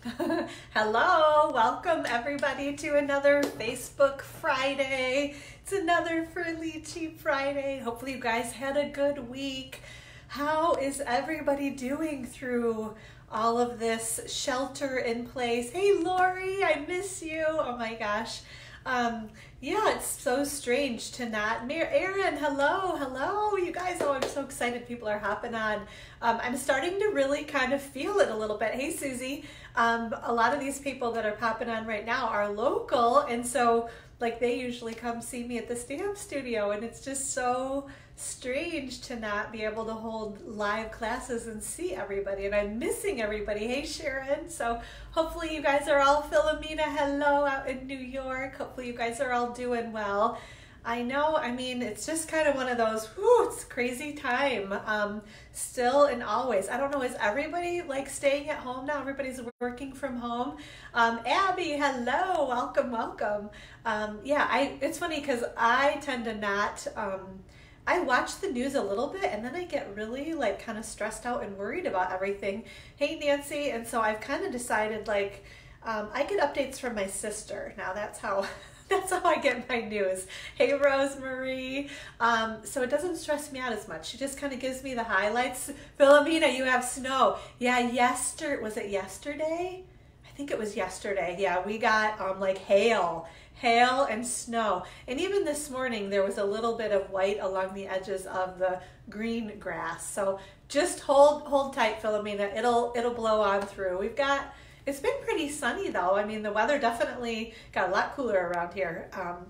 Hello, welcome everybody to another Facebook Friday. It's another Frillici Friday. Hopefully, you guys had a good week. How is everybody doing through all of this shelter in place? Hey, Lori, I miss you. Oh my gosh. Um, yeah, it's so strange to not. Mayor Aaron, hello, hello, you guys. Oh, I'm so excited. People are hopping on. Um, I'm starting to really kind of feel it a little bit. Hey, Susie. Um, a lot of these people that are popping on right now are local, and so like they usually come see me at the stamp studio, and it's just so strange to not be able to hold live classes and see everybody and I'm missing everybody. Hey Sharon. So hopefully you guys are all Philomena, hello out in New York. Hopefully you guys are all doing well. I know, I mean, it's just kind of one of those, whoo, it's crazy time. Um, still and always. I don't know, is everybody like staying at home now? Everybody's working from home. Um, Abby, hello, welcome, welcome. Um, yeah, I, it's funny because I tend to not, um, I watch the news a little bit and then I get really like kind of stressed out and worried about everything. Hey Nancy, and so I've kind of decided like um, I get updates from my sister. Now that's how that's how I get my news. Hey Rosemary. Um, so it doesn't stress me out as much. She just kind of gives me the highlights. Philomena, you have snow. Yeah, yesterday was it yesterday? I think it was yesterday. Yeah, we got um, like hail hail and snow. And even this morning, there was a little bit of white along the edges of the green grass. So just hold hold tight, Philomena. It'll it'll blow on through. We've got it's been pretty sunny though. I mean, the weather definitely got a lot cooler around here. Um,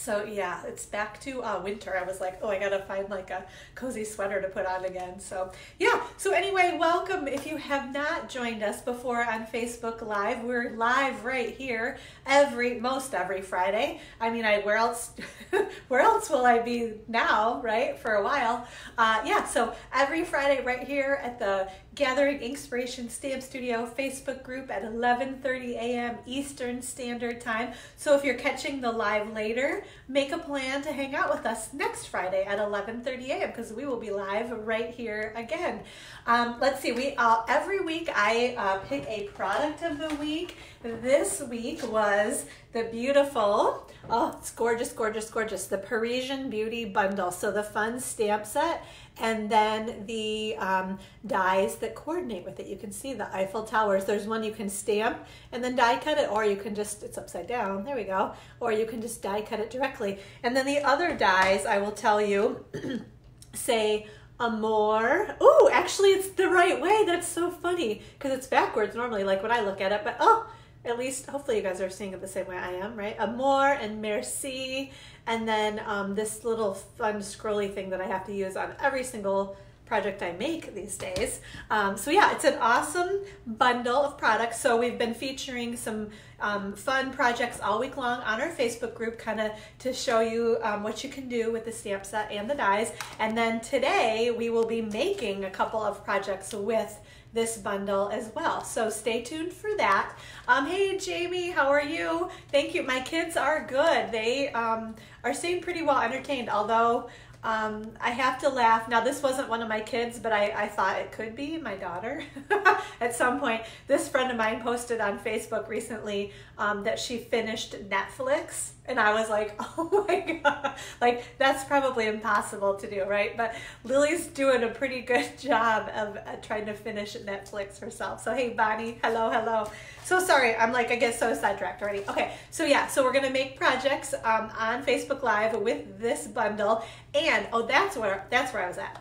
so yeah, it's back to uh, winter. I was like, oh, I gotta find like a cozy sweater to put on again. So yeah. So anyway, welcome. If you have not joined us before on Facebook Live, we're live right here every most every Friday. I mean, I where else where else will I be now? Right for a while. Uh, yeah. So every Friday right here at the Gathering Inkspiration Stamp Studio Facebook group at 11:30 a.m. Eastern Standard Time. So if you're catching the live later, make a plan to hang out with us next Friday at 11:30 a.m. because we will be live right here again. Um, let's see. We uh, every week I uh, pick a product of the week. This week was the beautiful, oh, it's gorgeous, gorgeous, gorgeous, the Parisian Beauty Bundle. So the fun stamp set and then the um, dies that coordinate with it. You can see the Eiffel Towers. There's one you can stamp and then die cut it, or you can just, it's upside down, there we go, or you can just die cut it directly. And then the other dies, I will tell you, say, Amor. Oh, actually, it's the right way. That's so funny because it's backwards normally, like when I look at it. But oh, at least hopefully you guys are seeing it the same way I am, right? Amor and Merci, and then um, this little fun scrolly thing that I have to use on every single project I make these days. Um, so yeah, it's an awesome bundle of products. So we've been featuring some um, fun projects all week long on our Facebook group, kind of to show you um, what you can do with the stamp set and the dies. And then today we will be making a couple of projects with this bundle as well. So stay tuned for that. Um, hey Jamie, how are you? Thank you. My kids are good. They um, are staying pretty well entertained, although um, I have to laugh. Now, this wasn't one of my kids, but I, I thought it could be my daughter at some point. This friend of mine posted on Facebook recently um, that she finished Netflix. And I was like, oh my God, like that's probably impossible to do, right? But Lily's doing a pretty good job of uh, trying to finish Netflix herself. So, hey, Bonnie, hello, hello. So sorry, I'm like, I get so sidetracked already. Okay, so yeah, so we're gonna make projects um, on Facebook Live with this bundle. And, oh, that's where, that's where I was at.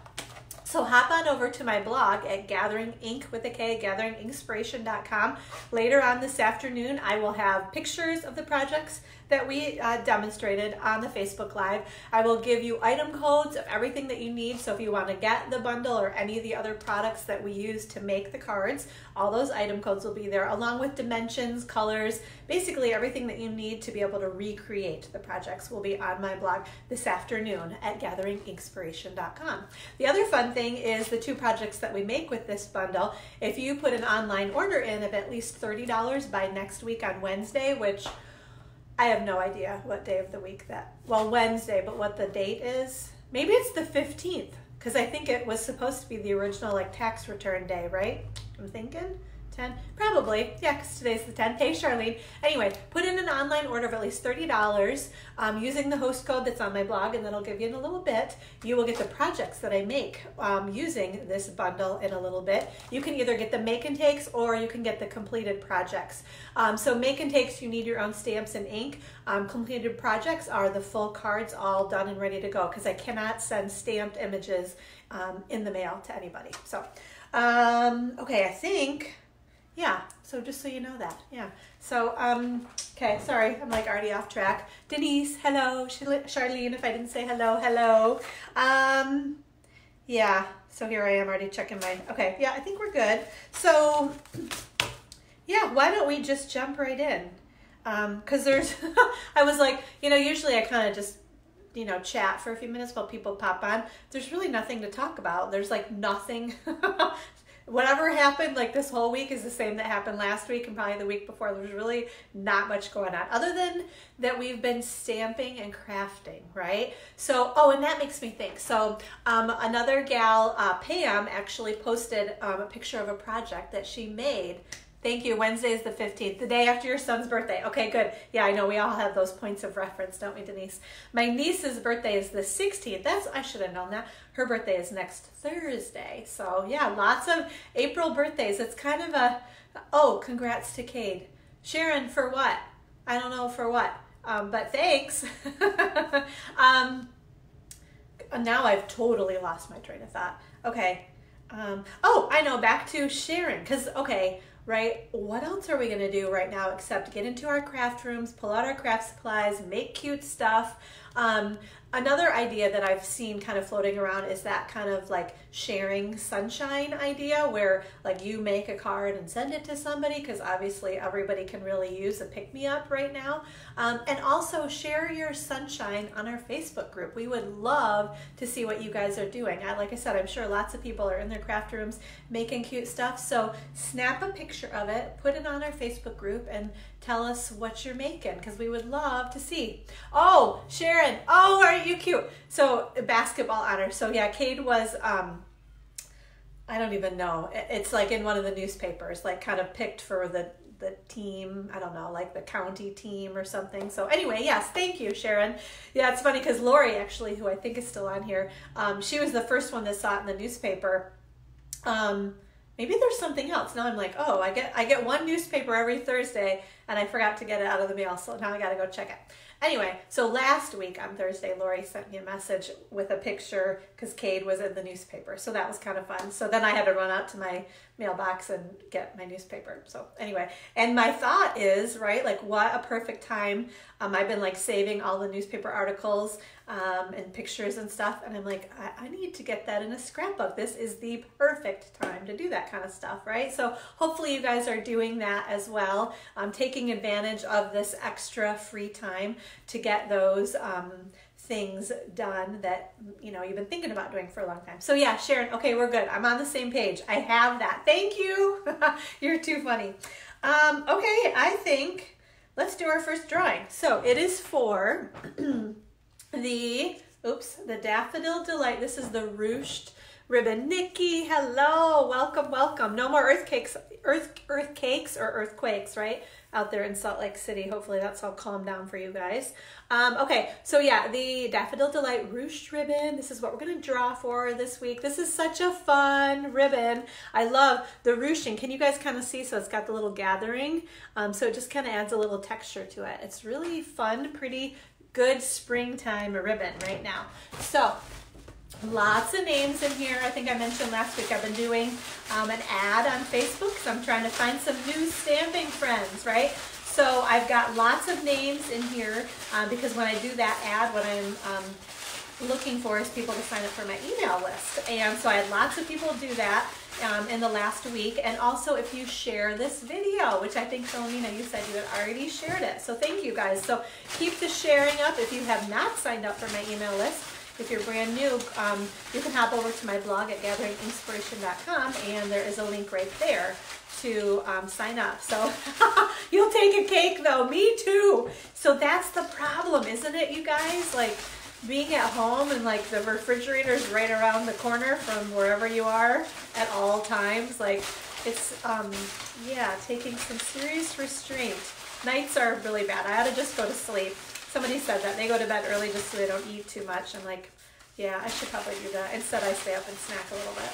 So hop on over to my blog at Gathering Ink with a K, gatheringinkspiration.com. Later on this afternoon, I will have pictures of the projects that we uh, demonstrated on the Facebook Live. I will give you item codes of everything that you need. So if you want to get the bundle or any of the other products that we use to make the cards, all those item codes will be there along with dimensions, colors, basically everything that you need to be able to recreate the projects will be on my blog this afternoon at gatheringinkspiration.com. The other fun thing is the two projects that we make with this bundle. If you put an online order in of at least $30 by next week on Wednesday, which I have no idea what day of the week that, well, Wednesday, but what the date is. Maybe it's the 15th, because I think it was supposed to be the original like tax return day, right? I'm thinking 10? Probably. Yeah, because today's the 10th. Hey, Charlene. Anyway, put in an online order of at least $30 um, using the host code that's on my blog, and then I'll give you in a little bit. You will get the projects that I make um, using this bundle in a little bit. You can either get the make and takes or you can get the completed projects. Um, so, make and takes, you need your own stamps and ink. Um, completed projects are the full cards all done and ready to go because I cannot send stamped images um, in the mail to anybody. So, um, okay, I think, yeah, so just so you know that, yeah. So, um, okay, sorry, I'm like already off track. Denise, hello. Charlene, if I didn't say hello, hello. Um, yeah, so here I am already checking my, okay, yeah, I think we're good. So, yeah, why don't we just jump right in? Um, Because um, there's, I was like, you know, usually I kind of just you know, chat for a few minutes while people pop on. There's really nothing to talk about. There's like nothing. Whatever happened like this whole week is the same that happened last week and probably the week before. There's really not much going on other than that we've been stamping and crafting, right? So, oh, and that makes me think. So, um, another gal, uh, Pam, actually posted um, a picture of a project that she made Thank you. Wednesday is the 15th, the day after your son's birthday. Okay, good. Yeah, I know we all have those points of reference, don't we, Denise? My niece's birthday is the 16th. That's I should have known that. Her birthday is next Thursday. So, yeah, lots of April birthdays. It's kind of a oh, congrats to Cade. Sharon, for what? I don't know for what. Um, but thanks. um, now I've totally lost my train of thought. Okay. Um, oh, I know, back to Sharon. Because, okay, right? What else are we going to do right now except get into our craft rooms, pull out our craft supplies, make cute stuff? Um, Another idea that I've seen kind of floating around is that kind of like sharing sunshine idea where like you make a card and send it to somebody because obviously everybody can really use a pick me up right now. Um, and also share your sunshine on our Facebook group. We would love to see what you guys are doing. I, like I said, I'm sure lots of people are in their craft rooms making cute stuff. So snap a picture of it, put it on our Facebook group, and tell us what you're making because we would love to see. Oh, Sharon, oh, are you cute? So basketball honor. So yeah, Cade was, um, I don't even know. It's like in one of the newspapers, like kind of picked for the the team. I don't know, like the county team or something. So anyway, yes, thank you, Sharon. Yeah, it's funny because Lori actually, who I think is still on here, um, she was the first one that saw it in the newspaper. Um, maybe there's something else. Now I'm like, oh, I get I get one newspaper every Thursday, and I forgot to get it out of the mail, so now I got to go check it. Anyway, so last week on Thursday, Lori sent me a message with a picture because Cade was in the newspaper. So that was kind of fun. So then I had to run out to my mailbox and get my newspaper. So anyway, and my thought is, right, like what a perfect time. Um, I've been like saving all the newspaper articles um, and pictures and stuff. And I'm like, I, I need to get that in a scrapbook. This is the perfect time to do that kind of stuff, right? So hopefully you guys are doing that as well. I'm um, taking advantage of this extra free time to get those um, things done that you know you've been thinking about doing for a long time. So yeah, Sharon, okay, we're good. I'm on the same page. I have that. Thank you. You're too funny. Um, okay, I think let's do our first drawing. So it is for the oops, the Daffodil Delight. This is the ruched ribbon. Nikki, hello, welcome, welcome. No more earth cakes, earth earth cakes or earthquakes, right? out there in Salt Lake City. Hopefully that's all calmed down for you guys. Um, okay, so yeah, the Daffodil Delight ruched ribbon. This is what we're to draw for this week. This is such a fun ribbon. I love the ruching. Can you guys kind of see? So it's got the little gathering. Um, so it just kind of adds a little texture to it. It's really fun, pretty good springtime ribbon right now. So Lots of names in here. I think I mentioned last week I've been doing um, an ad on Facebook because I'm trying to find some new stamping friends, right? So I've got lots of names in here um, because when I do that ad, what I'm um, looking for is people to sign up for my email list. And so I had lots of people do that um, in the last week. And also if you share this video, which I think Philomena, you said you had already shared it. So thank you guys. So keep the sharing up if you have not signed up for my email list. If you're brand new, um, you can hop over to my blog at gatheringinkspiration.com and there is a link right there to um, sign up. So you'll take a cake though, me too. So that's the problem, isn't it, you guys? Like being at home and like the refrigerator's right around the corner from wherever you are at all times. Like it's, um, yeah, taking some serious restraint. Nights are really bad. I ought to just go to sleep. Somebody said that. They go to bed early just so they don't eat too much. I'm like, yeah, I should probably do that. Instead, I stay up and snack a little bit.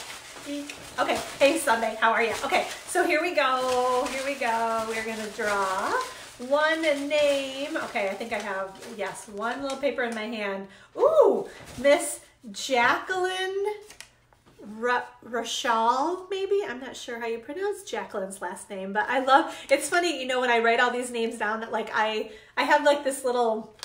Okay, hey Sunday, how are you? Okay, so here we go, here we go. We're gonna draw one name. Okay, I think I have, yes, one little paper in my hand. Ooh, Miss Jacqueline Rachel, maybe? I'm not sure how you pronounce Jacqueline's last name, but I love, it's funny, you know, when I write all these names down, that like I, I have like this little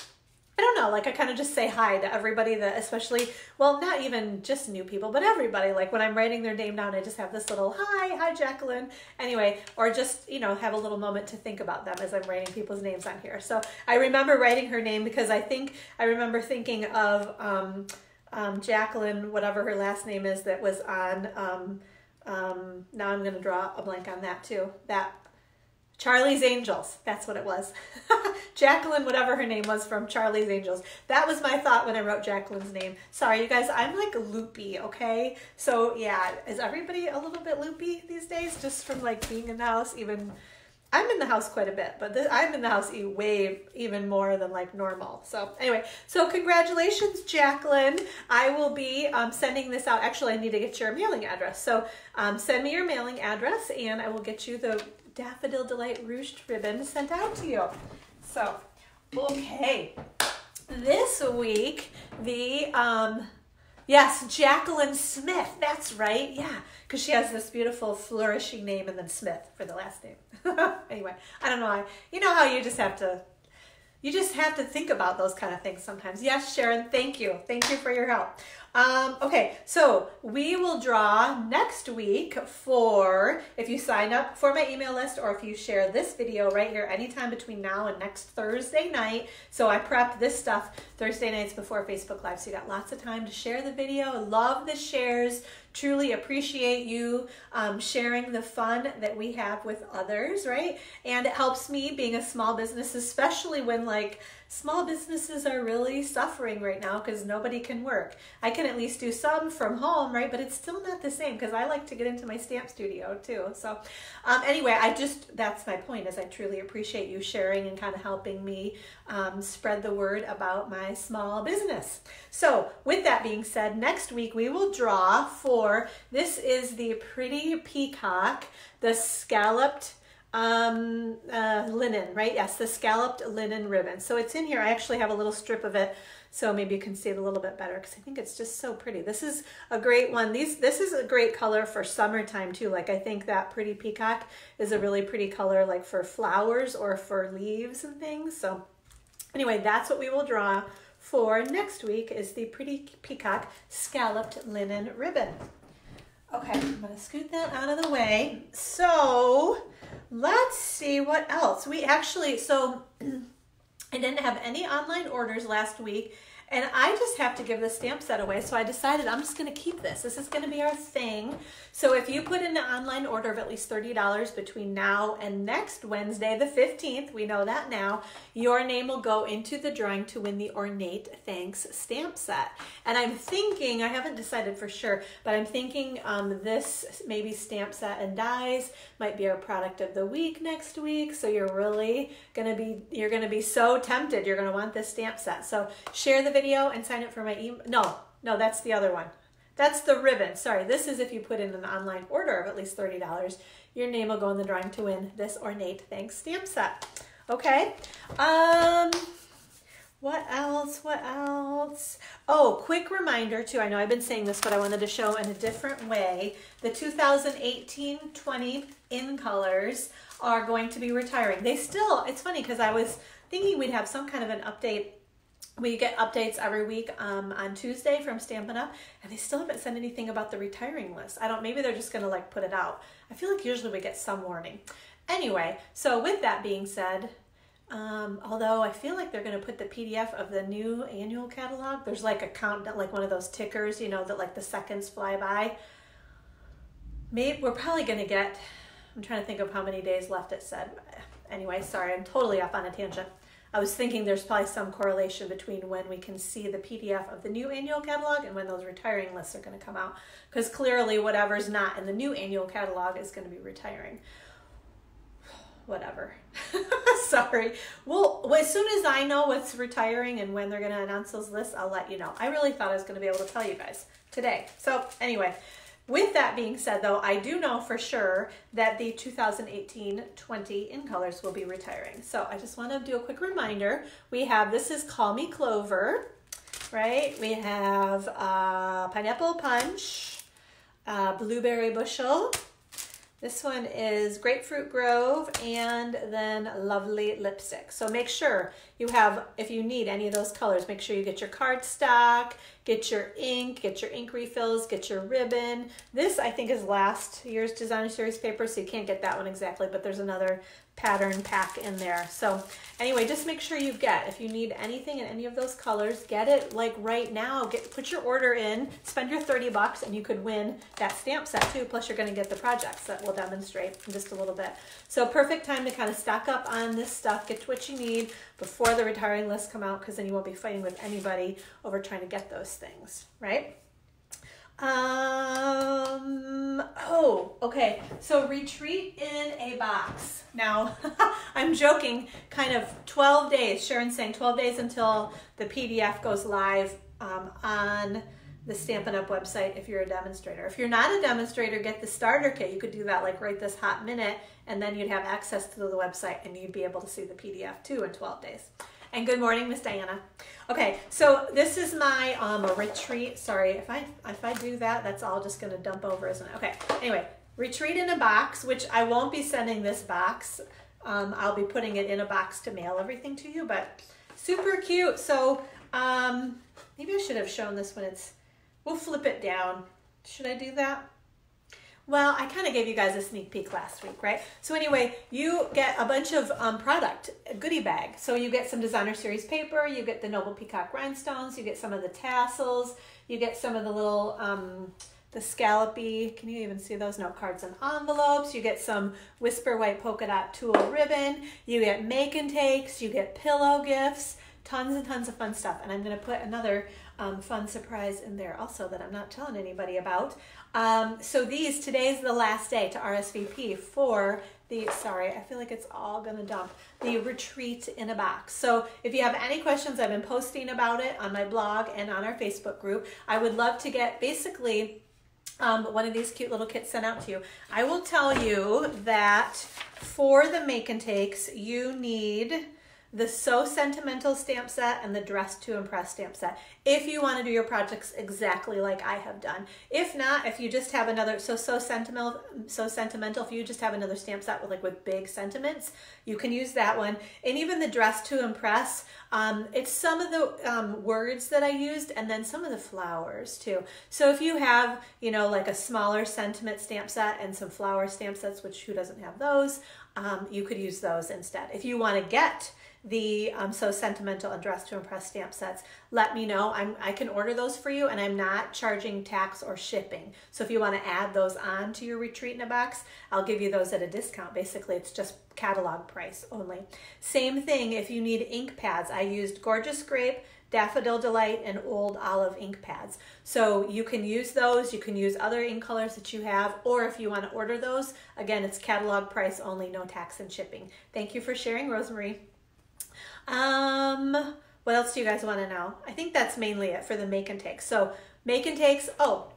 I don't know, like I kind of just say hi to everybody that especially, well, not even just new people, but everybody. Like when I'm writing their name down, I just have this little hi, hi Jacqueline. Anyway, or just, you know, have a little moment to think about them as I'm writing people's names on here. So I remember writing her name because I think, I remember thinking of um, um, Jacqueline, whatever her last name is, that was on, um, um, now I'm going to draw a blank on that too. That Charlie's Angels. That's what it was. Jacqueline, whatever her name was from Charlie's Angels. That was my thought when I wrote Jacqueline's name. Sorry, you guys, I'm like loopy, okay? So yeah, is everybody a little bit loopy these days just from like being in the house? Even, I'm in the house quite a bit, but this, I'm in the house way even more than like normal. So anyway, so congratulations, Jacqueline. I will be um, sending this out. Actually, I need to get your mailing address. So um, send me your mailing address and I will get you the Daffodil Delight ruched ribbon sent out to you. So, okay. This week, the, um, yes, Jacqueline Smith. That's right. Yeah, because she has this beautiful flourishing name and then Smith for the last name. anyway, I don't know. I, you know how you just have to you just have to think about those kind of things sometimes. Yes, Sharon, thank you. Thank you for your help. Um, okay, so we will draw next week for, if you sign up for my email list or if you share this video right here anytime between now and next Thursday night. So I prep this stuff Thursday nights before Facebook Live, so you got lots of time to share the video. Love the shares. Truly appreciate you um, sharing the fun that we have with others, right? And it helps me being a small business, especially when like small businesses are really suffering right now because nobody can work. I can at least do some from home, right? But it's still not the same because I like to get into my stamp studio too. So um, anyway, I just, that's my point is I truly appreciate you sharing and kind of helping me um, spread the word about my small business. So with that being said, next week we will draw for, this is the Pretty Peacock, the scalloped um, uh, linen, right? Yes, the scalloped linen ribbon. So it's in here. I actually have a little strip of it so maybe you can see it a little bit better because I think it's just so pretty. This is a great one. These This is a great color for summertime too. Like I think that pretty peacock is a really pretty color like for flowers or for leaves and things. So anyway, that's what we will draw for next week is the pretty peacock scalloped linen ribbon. Okay, I'm gonna scoot that out of the way. So let's see what else. We actually, so I didn't have any online orders last week and I just have to give the stamp set away. So I decided I'm just going to keep this. This is going to be our thing. So if you put in an online order of at least $30 between now and next Wednesday, the 15th, we know that now, your name will go into the drawing to win the Ornate Thanks stamp set. And I'm thinking, I haven't decided for sure, but I'm thinking um, this maybe stamp set and dies might be our product of the week next week. So you're really going to be, you're going to be so tempted. You're going to want this stamp set. So share the video video and sign up for my email. No, no, that's the other one. That's the ribbon. Sorry, this is if you put in an online order of at least $30. Your name will go in the drawing to win this ornate thanks stamp set. Okay. Um, what else? What else? Oh, quick reminder too. I know I've been saying this, but I wanted to show in a different way. The 2018-20 in colors are going to be retiring. They still, it's funny because I was thinking we'd have some kind of an update we get updates every week um, on Tuesday from Stampin' Up, and they still haven't said anything about the retiring list. I don't, maybe they're just gonna like put it out. I feel like usually we get some warning. Anyway, so with that being said, um, although I feel like they're gonna put the PDF of the new annual catalog, there's like a count, like one of those tickers, you know, that like the seconds fly by. Maybe we're probably gonna get, I'm trying to think of how many days left it said. Anyway, sorry, I'm totally off on a tangent. I was thinking there's probably some correlation between when we can see the PDF of the new annual catalog and when those retiring lists are going to come out. Because clearly, whatever's not in the new annual catalog is going to be retiring. Whatever. Sorry. Well, as soon as I know what's retiring and when they're going to announce those lists, I'll let you know. I really thought I was going to be able to tell you guys today. So, anyway, with that being said, though, I do know for sure that the 2018-20 in colors will be retiring. So I just want to do a quick reminder. We have, this is Call Me Clover, right? We have uh, Pineapple Punch, uh, Blueberry Bushel, this one is Grapefruit Grove and then Lovely Lipstick. So make sure you have, if you need any of those colors, make sure you get your cardstock, get your ink, get your ink refills, get your ribbon. This I think is last year's designer series paper, so you can't get that one exactly, but there's another pattern pack in there. So anyway, just make sure you get, if you need anything in any of those colors, get it like right now. Get Put your order in, spend your 30 bucks, and you could win that stamp set too. Plus you're gonna get the projects that we'll demonstrate in just a little bit. So perfect time to kind of stock up on this stuff, get to what you need before the retiring lists come out, because then you won't be fighting with anybody over trying to get those things, right? Um, oh, okay. So retreat in a box. Now, I'm joking, kind of 12 days. Sharon's saying 12 days until the PDF goes live um, on the Stampin' Up website if you're a demonstrator. If you're not a demonstrator, get the starter kit. You could do that like right this hot minute, and then you'd have access to the website and you'd be able to see the PDF too in 12 days. And good morning, Miss Diana. Okay, so this is my um, retreat. Sorry, if I if I do that, that's all just gonna dump over, isn't it? Okay, anyway, retreat in a box, which I won't be sending this box. Um, I'll be putting it in a box to mail everything to you, but super cute. So um, maybe I should have shown this when it's, we'll flip it down. Should I do that? Well, I kind of gave you guys a sneak peek last week, right? So anyway, you get a bunch of um, product, a goodie bag. So you get some designer series paper, you get the Noble Peacock rhinestones, you get some of the tassels, you get some of the little, um, the scallopy, can you even see those note cards and envelopes? You get some Whisper White Polka Dot Tulle ribbon, you get make and takes, you get pillow gifts, tons and tons of fun stuff. And I'm gonna put another um, fun surprise in there also that I'm not telling anybody about. Um, so these, today's the last day to RSVP for the, sorry, I feel like it's all gonna dump, the retreat in a box. So if you have any questions, I've been posting about it on my blog and on our Facebook group. I would love to get basically um, one of these cute little kits sent out to you. I will tell you that for the make and takes, you need the So Sentimental stamp set and the Dress to Impress stamp set if you want to do your projects exactly like I have done. If not, if you just have another, so So Sentimental, So Sentimental, if you just have another stamp set with like with big sentiments, you can use that one. And even the Dress to Impress, um, it's some of the um, words that I used and then some of the flowers too. So if you have, you know, like a smaller sentiment stamp set and some flower stamp sets, which who doesn't have those, um, you could use those instead. If you want to get the um, So Sentimental and Dress to Impress stamp sets, let me know. I'm, I can order those for you and I'm not charging tax or shipping. So if you want to add those on to your retreat in a box, I'll give you those at a discount. Basically, it's just catalog price only. Same thing if you need ink pads. I used Gorgeous Grape, Daffodil Delight, and Old Olive ink pads. So you can use those, you can use other ink colors that you have, or if you want to order those, again, it's catalog price only, no tax and shipping. Thank you for sharing, Rosemary. Um, what else do you guys want to know? I think that's mainly it for the make and takes. So make and takes, oh,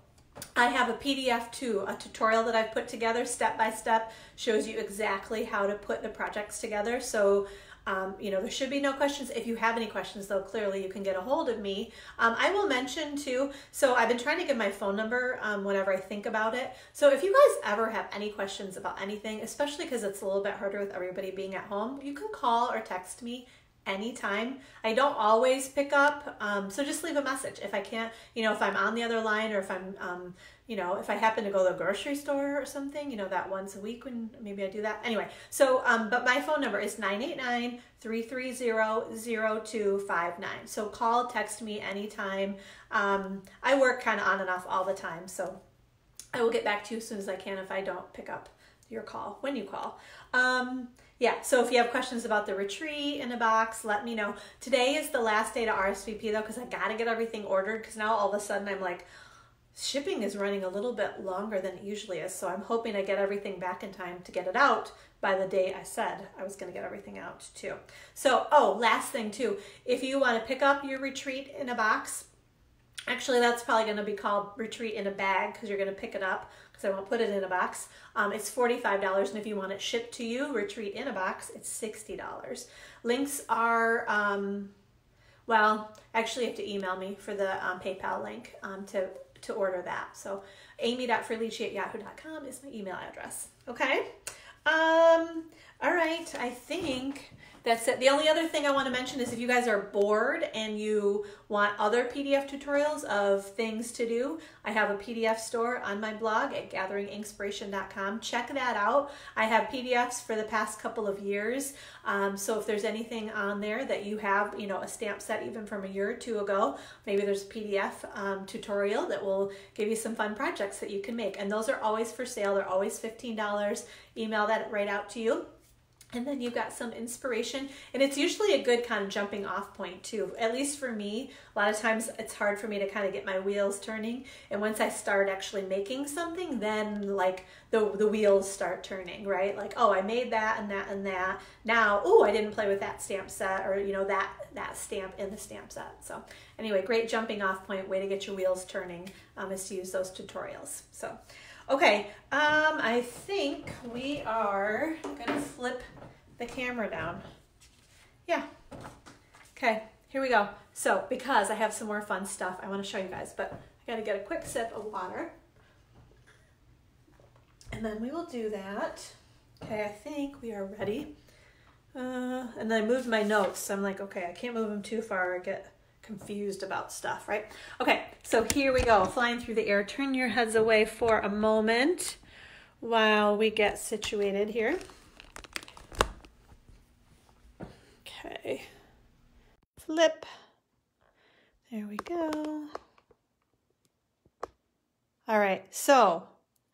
I have a PDF too, a tutorial that I've put together step by step, shows you exactly how to put the projects together. So um, you know, there should be no questions. If you have any questions, though, clearly you can get a hold of me. Um, I will mention too, so I've been trying to give my phone number um, whenever I think about it. So if you guys ever have any questions about anything, especially because it's a little bit harder with everybody being at home, you can call or text me anytime. I don't always pick up, um, so just leave a message. If I can't, you know, if I'm on the other line or if I'm, um, you know, if I happen to go to the grocery store or something, you know, that once a week when maybe I do that. Anyway, so, um, but my phone number is 989-330-0259. So call, text me anytime. Um, I work kind of on and off all the time, so I will get back to you as soon as I can if I don't pick up your call when you call. Um, Yeah, so if you have questions about the retreat in a box, let me know. Today is the last day to RSVP though, because I got to get everything ordered. Because now all of a sudden I'm like, shipping is running a little bit longer than it usually is. So I'm hoping I get everything back in time to get it out by the day I said I was to get everything out too. So, oh, last thing too, if you want to pick up your retreat in a box, actually that's probably to be called retreat in a bag because you're to pick it up because I won't put it in a box. Um, it's $45 and if you want it shipped to you, retreat in a box, it's $60. Links are, um, well, actually you have to email me for the um, PayPal link um, to, to order that. So amy.frillici at yahoo.com is my email address. Okay. Um, all right. I think that's it. The only other thing I want to mention is if you guys are bored and you want other PDF tutorials of things to do, I have a PDF store on my blog at gatheringinkspiration.com. Check that out. I have PDFs for the past couple of years. Um, so if there's anything on there that you have, you know, a stamp set even from a year or two ago, maybe there's a PDF um, tutorial that will give you some fun projects that you can make. And those are always for sale. They're always $15. Email that right out to you and then you've got some inspiration. And it's usually a good kind of jumping off point too. At least for me a lot of times it's hard for me to kind of get my wheels turning. And once i start actually making something then like the the wheels start turning right? Like oh i made that and that and that. Now oh i didn't play with that stamp set or you know that that stamp in the stamp set. So anyway great jumping off point way to get your wheels turning um, is to use those tutorials. So Okay, um, I think we are gonna flip the camera down. Yeah. Okay, here we go. So, because I have some more fun stuff I wanna show you guys, but I gotta get a quick sip of water. And then we will do that. Okay, I think we are ready. Uh, and then I moved my notes. So I'm like, okay, I can't move them too far or get confused about stuff, right? Okay, so here we go, flying through the air. Turn your heads away for a moment while we get situated here. Okay, flip. There we go. All right, so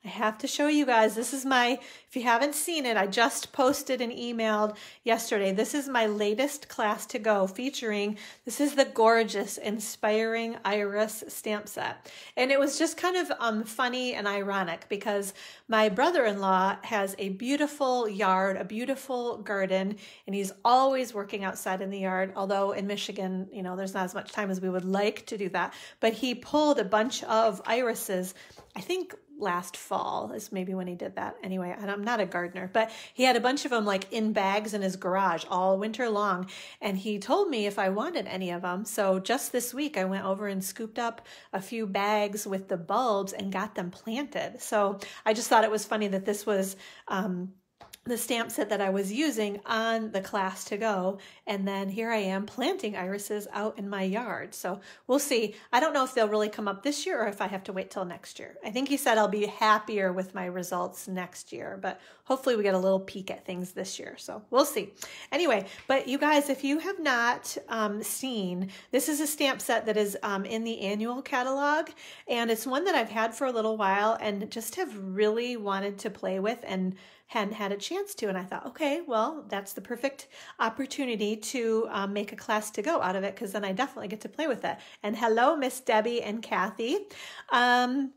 I have to show you guys. This is my, if you haven't seen it, I just posted and emailed yesterday. This is my latest class to go featuring, this is the gorgeous, inspiring Iris stamp set. And it was just kind of um, funny and ironic because my brother-in-law has a beautiful yard, a beautiful garden, and he's always working outside in the yard. Although in Michigan, you know, there's not as much time as we would like to do that. But he pulled a bunch of irises, I think last fall is maybe when he did that. Anyway, and I'm not a gardener, but he had a bunch of them like in bags in his garage all winter long. And he told me if I wanted any of them. So just this week, I went over and scooped up a few bags with the bulbs and got them planted. So I just thought it was funny that this was um, the stamp set that I was using on the class to go. And then here I am planting irises out in my yard. So we'll see. I don't know if they'll really come up this year or if I have to wait till next year. I think he said I'll be happier with my results next year, but hopefully we get a little peek at things this year. So we'll see. Anyway, but you guys, if you have not um, seen, this is a stamp set that is um, in the annual catalog. And it's one that I've had for a little while and just have really wanted to play with and hadn't had a chance to. And I thought, okay, well, that's the perfect opportunity to um, make a class to go out of it because then I definitely get to play with it. And hello, Miss Debbie and Kathy. Um,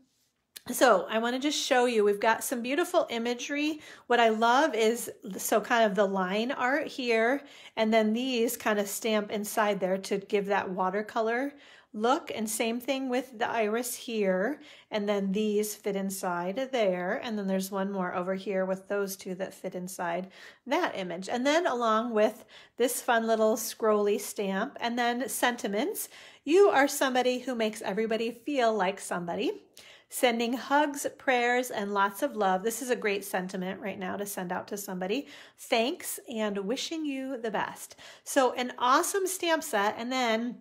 so I want to just show you, we've got some beautiful imagery. What I love is, so kind of the line art here, and then these kind of stamp inside there to give that watercolor look and same thing with the iris here and then these fit inside there and then there's one more over here with those two that fit inside that image and then along with this fun little scrolly stamp and then sentiments you are somebody who makes everybody feel like somebody sending hugs, prayers, and lots of love. This is a great sentiment right now to send out to somebody. Thanks and wishing you the best. So, an awesome stamp set. And then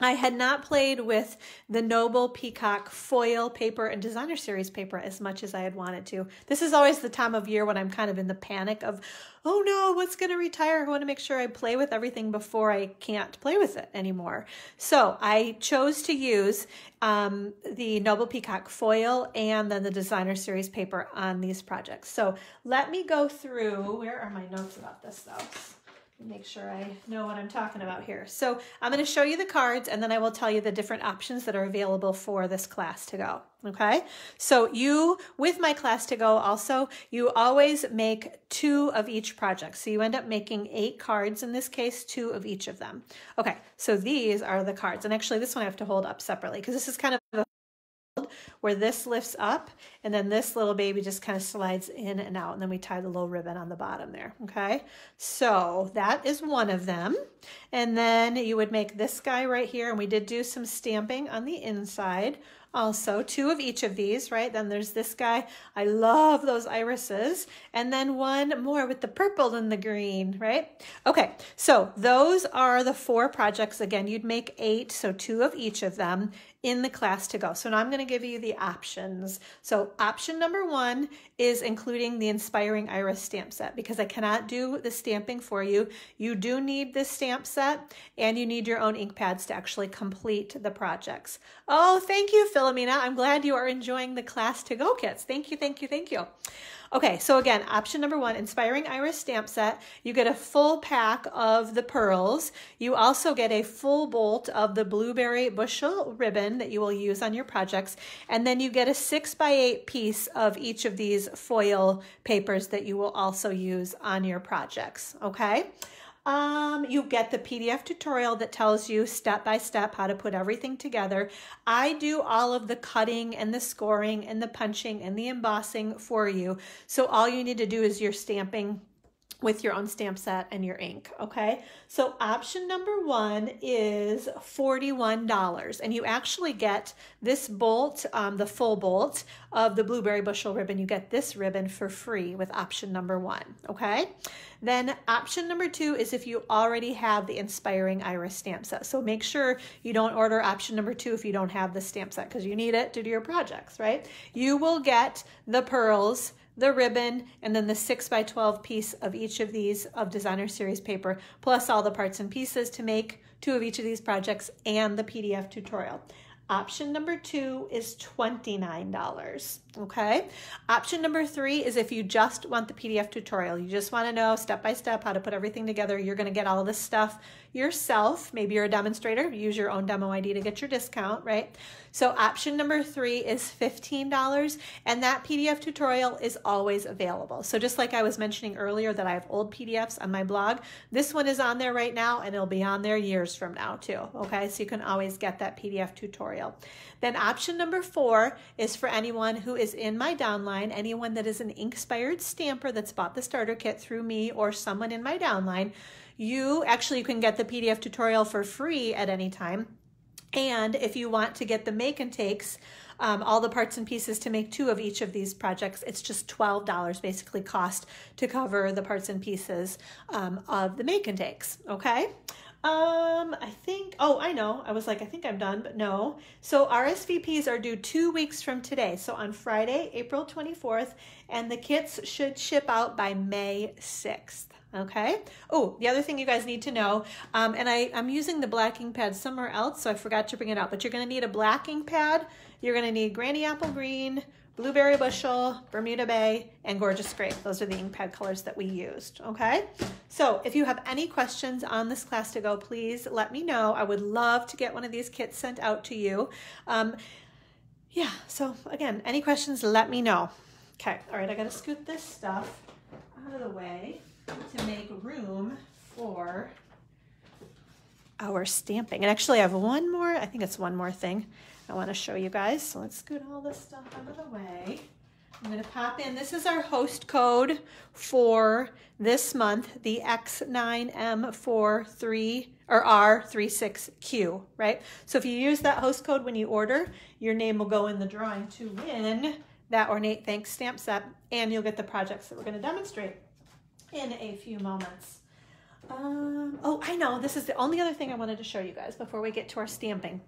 I had not played with the Noble Peacock foil paper and designer series paper as much as I had wanted to. This is always the time of year when I'm kind of in the panic of, oh no, what's going to retire? I want to make sure I play with everything before I can't play with it anymore. So I chose to use um, the Noble Peacock foil and then the designer series paper on these projects. So let me go through, where are my notes about this though? Make sure I know what I'm talking about here. So I'm going to show you the cards and then I will tell you the different options that are available for this class to go. Okay. So you, with my class to go also, you always make two of each project. So you end up making eight cards, in this case, two of each of them. Okay. So these are the cards. And actually this one I have to hold up separately because this is kind of where this lifts up and then this little baby just kind of slides in and out and then we tie the little ribbon on the bottom there okay? So that is one of them. And then you would make this guy right here and we did do some stamping on the inside also two of each of these right? Then there's this guy. I love those irises. And then one more with the purple and the green right? Okay so those are the four projects. Again you'd make eight so two of each of them in the class to go. So now I'm going to give you the options. So option number one is including the Inspiring Iris stamp set because I cannot do the stamping for you. You do need this stamp set and you need your own ink pads to actually complete the projects. Oh, thank you, Philomena. I'm glad you are enjoying the class to go kits. Thank you, thank you, thank you. Okay, so again, option number one, Inspiring Iris stamp set. You get a full pack of the pearls. You also get a full bolt of the blueberry bushel ribbon that you will use on your projects. And then you get a six by eight piece of each of these foil papers that you will also use on your projects, okay? Um, you get the PDF tutorial that tells you step by step how to put everything together. I do all of the cutting and the scoring and the punching and the embossing for you. So all you need to do is your stamping with your own stamp set and your ink, okay? So option number one is $41, and you actually get this bolt, um, the full bolt of the blueberry bushel ribbon. You get this ribbon for free with option number one, okay? Then option number two is if you already have the Inspiring Iris stamp set. So make sure you don't order option number two if you don't have the stamp set because you need it to do your projects, right? You will get the pearls, the ribbon, and then the 6 by 12 piece of each of these of designer series paper, plus all the parts and pieces to make two of each of these projects and the PDF tutorial. Option number two is $29, okay? Option number three is if you just want the PDF tutorial, you just wanna know step by step how to put everything together, you're gonna get all this stuff yourself. Maybe you're a demonstrator, use your own demo ID to get your discount, right? So option number three is $15 and that PDF tutorial is always available. So just like I was mentioning earlier that I have old PDFs on my blog, this one is on there right now and it'll be on there years from now too, okay? So you can always get that PDF tutorial. Then option number four is for anyone who is in my downline, anyone that is an Inkspired stamper that's bought the starter kit through me or someone in my downline, you actually can get the PDF tutorial for free at any time. And if you want to get the make and takes, um, all the parts and pieces to make two of each of these projects, it's just $12 basically cost to cover the parts and pieces um, of the make and takes, okay? Um, I think, oh, I know. I was like, I think I'm done, but no. So RSVPs are due two weeks from today. So on Friday, April 24th, and the kits should ship out by May 6th. Okay. Oh, the other thing you guys need to know, um, and I, I'm using the blacking pad somewhere else, so I forgot to bring it out, but you're going to need a blacking pad. You're going to need Granny Apple Green, Blueberry Bushel, Bermuda Bay, and Gorgeous Grape. Those are the ink pad colors that we used, okay? So if you have any questions on this class to go, please let me know. I would love to get one of these kits sent out to you. Um, yeah, so again, any questions, let me know. Okay, all right, I gotta scoot this stuff out of the way to make room for our stamping. And actually I have one more, I think it's one more thing I want to show you guys. So let's scoot all this stuff out of the way. I'm going to pop in. This is our host code for this month, the X9M43 or R36Q, right? So if you use that host code when you order, your name will go in the drawing to win that Ornate Thanks stamp set, and you'll get the projects that we're going to demonstrate in a few moments. Um, oh, I know. This is the only other thing I wanted to show you guys before we get to our stamping.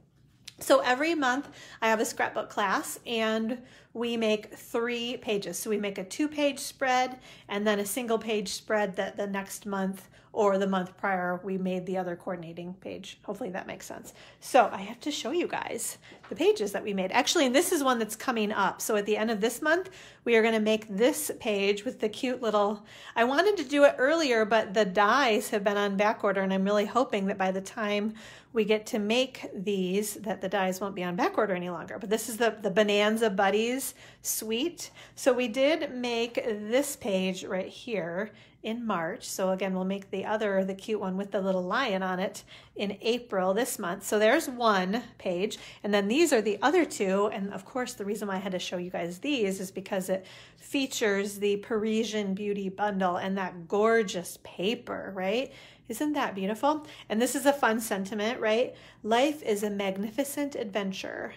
So every month I have a scrapbook class and we make three pages. So we make a two page spread and then a single page spread that the next month or the month prior we made the other coordinating page. Hopefully that makes sense. So I have to show you guys the pages that we made. Actually, and this is one that's coming up. So at the end of this month, we are gonna make this page with the cute little, I wanted to do it earlier, but the dies have been on back order and I'm really hoping that by the time we get to make these that the dies won't be on back order any longer. But this is the, the Bonanza Buddies suite. So we did make this page right here in March. So again, we'll make the other, the cute one with the little lion on it in April this month. So there's one page. And then these are the other two. And of course, the reason why I had to show you guys these is because it features the Parisian Beauty Bundle and that gorgeous paper, right? Isn't that beautiful? And this is a fun sentiment, right? Life is a magnificent adventure.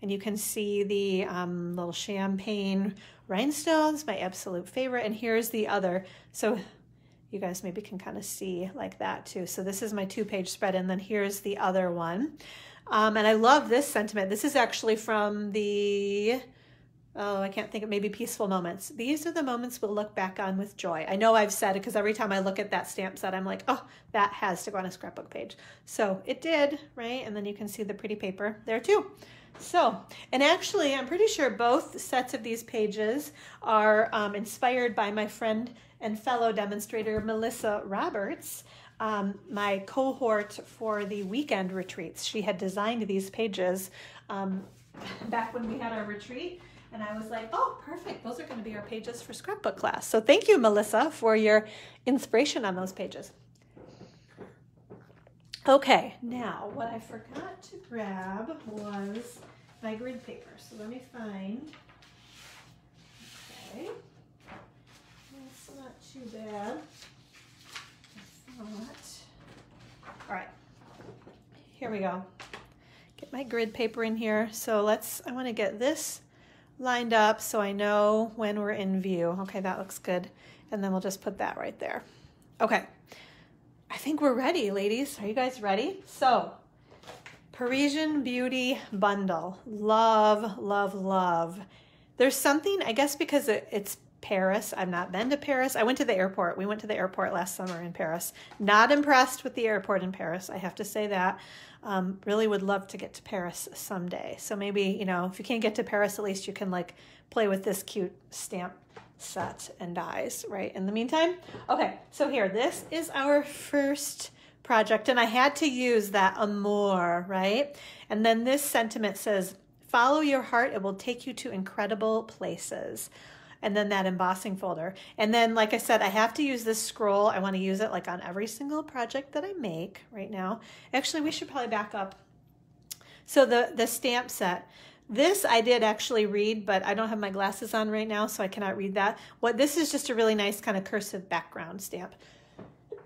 And you can see the um, little champagne rhinestones, my absolute favorite. And here's the other. So you guys maybe can kind of see like that too. So this is my two page spread. And then here's the other one. Um, and I love this sentiment. This is actually from the Oh, I can't think of maybe peaceful moments. These are the moments we'll look back on with joy. I know I've said it because every time I look at that stamp set, I'm like, oh, that has to go on a scrapbook page. So it did, right? And then you can see the pretty paper there too. So, and actually, I'm pretty sure both sets of these pages are um, inspired by my friend and fellow demonstrator, Melissa Roberts, um, my cohort for the weekend retreats. She had designed these pages um, back when we had our retreat and I was like, oh, perfect. Those are going to be our pages for scrapbook class. So thank you, Melissa, for your inspiration on those pages. Okay, now what I forgot to grab was my grid paper. So let me find. Okay. That's not too bad. All right. Here we go. Get my grid paper in here. So let's, I want to get this lined up so I know when we're in view. Okay, that looks good. And then we'll just put that right there. Okay, I think we're ready, ladies. Are you guys ready? So, Parisian Beauty Bundle. Love, love, love. There's something, I guess because it, it's Paris. I've not been to Paris. I went to the airport. We went to the airport last summer in Paris. Not impressed with the airport in Paris. I have to say that. Um, really would love to get to Paris someday. So maybe, you know, if you can't get to Paris, at least you can like play with this cute stamp set and dies, right? In the meantime, okay, so here, this is our first project, and I had to use that amour, right? And then this sentiment says, follow your heart, it will take you to incredible places and then that embossing folder. And then, like I said, I have to use this scroll. I want to use it like on every single project that I make right now. Actually, we should probably back up. So the, the stamp set, this I did actually read, but I don't have my glasses on right now, so I cannot read that. What This is just a really nice kind of cursive background stamp.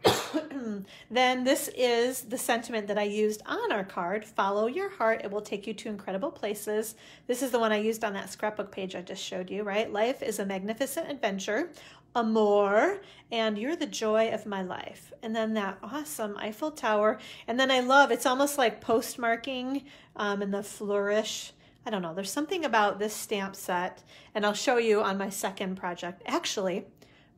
then this is the sentiment that I used on our card. Follow your heart. It will take you to incredible places. This is the one I used on that scrapbook page I just showed you, right? Life is a magnificent adventure. Amour, and you're the joy of my life. And then that awesome Eiffel Tower. And then I love, it's almost like postmarking um, and the flourish. I don't know, there's something about this stamp set, and I'll show you on my second project. Actually,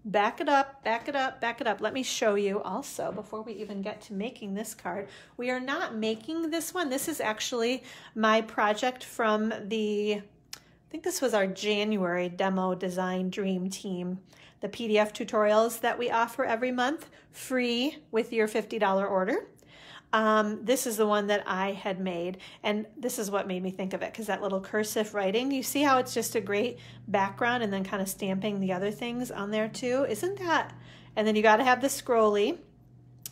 back it up, back it up, back it up. Let me show you also before we even get to making this card. We are not making this one. This is actually my project from the, I think this was our January demo design dream team. The PDF tutorials that we offer every month, free with your $50 order. Um, this is the one that I had made, and this is what made me think of it because that little cursive writing, you see how it's just a great background and then kind of stamping the other things on there too? Isn't that? And then you got to have the scrolly.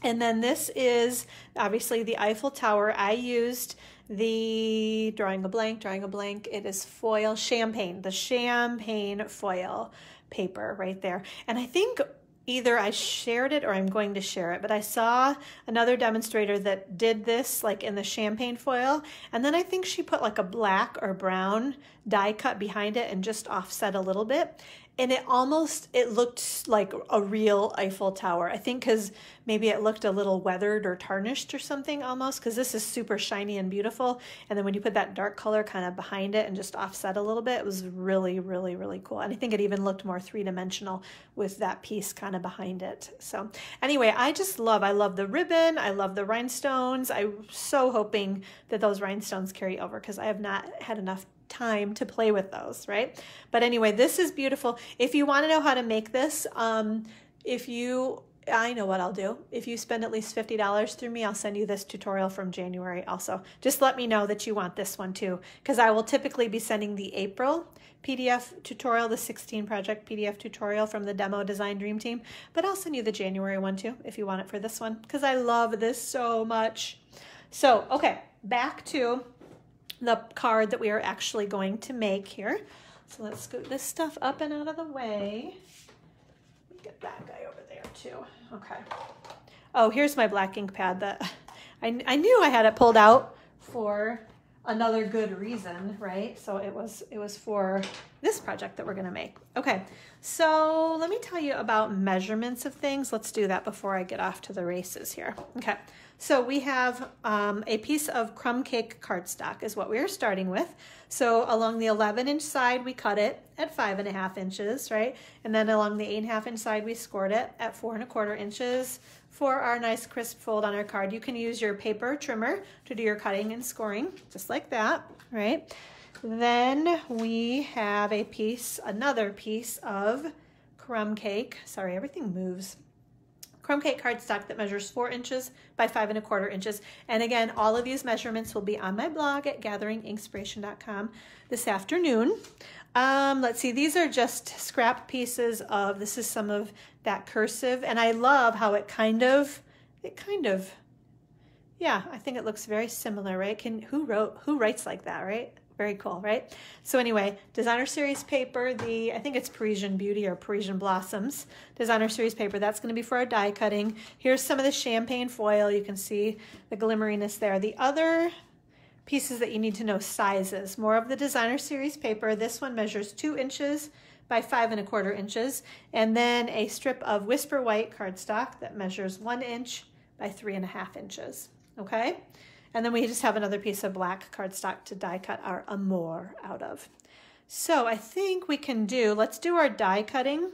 And then this is obviously the Eiffel Tower. I used the drawing a blank, drawing a blank. It is foil champagne, the champagne foil paper right there. And I think either I shared it or I'm going to share it, but I saw another demonstrator that did this like in the champagne foil. And then I think she put like a black or brown die cut behind it and just offset a little bit. And it almost it looked like a real Eiffel Tower. I think because maybe it looked a little weathered or tarnished or something almost because this is super shiny and beautiful. And then when you put that dark color kind of behind it and just offset a little bit, it was really, really, really cool. And I think it even looked more three dimensional with that piece kind of behind it. So anyway, I just love, I love the ribbon. I love the rhinestones. I'm so hoping that those rhinestones carry over because I have not had enough time to play with those, right? But anyway, this is beautiful. If you want to know how to make this, um, if you I know what I'll do. If you spend at least $50 through me, I'll send you this tutorial from January also. Just let me know that you want this one too, because I will typically be sending the April PDF tutorial, the 16 project PDF tutorial from the demo design dream team, but I'll send you the January one too, if you want it for this one, because I love this so much. So, okay, back to the card that we are actually going to make here. So let's scoot this stuff up and out of the way. Get that guy over there too. Okay. Oh, here's my black ink pad that I, I knew I had it pulled out for another good reason, right? So it was it was for this project that we're gonna make. Okay, so let me tell you about measurements of things. Let's do that before I get off to the races here. Okay, so we have um, a piece of crumb cake cardstock is what we are starting with. So along the 11 inch side, we cut it at five and a half inches, right? And then along the eight and a half inch side, we scored it at four and a quarter inches for our nice crisp fold on our card. You can use your paper trimmer to do your cutting and scoring, just like that, right? Then we have a piece, another piece of crumb cake. Sorry, everything moves crumb cake cardstock that measures four inches by five and a quarter inches. And again, all of these measurements will be on my blog at gatheringinkspiration.com this afternoon. Um, let's see, these are just scrap pieces of, this is some of that cursive. And I love how it kind of, it kind of, yeah, I think it looks very similar, right? Can, who wrote, who writes like that, right? Very cool, right? So anyway, designer series paper, the I think it's Parisian Beauty or Parisian Blossoms designer series paper. That's going to be for our die cutting. Here's some of the champagne foil. You can see the glimmeriness there. The other pieces that you need to know sizes. More of the designer series paper. This one measures two inches by five and a quarter inches. And then a strip of Whisper White cardstock that measures one inch by three and a half inches. Okay? And then we just have another piece of black cardstock to die cut our amour out of. So I think we can do, let's do our die cutting.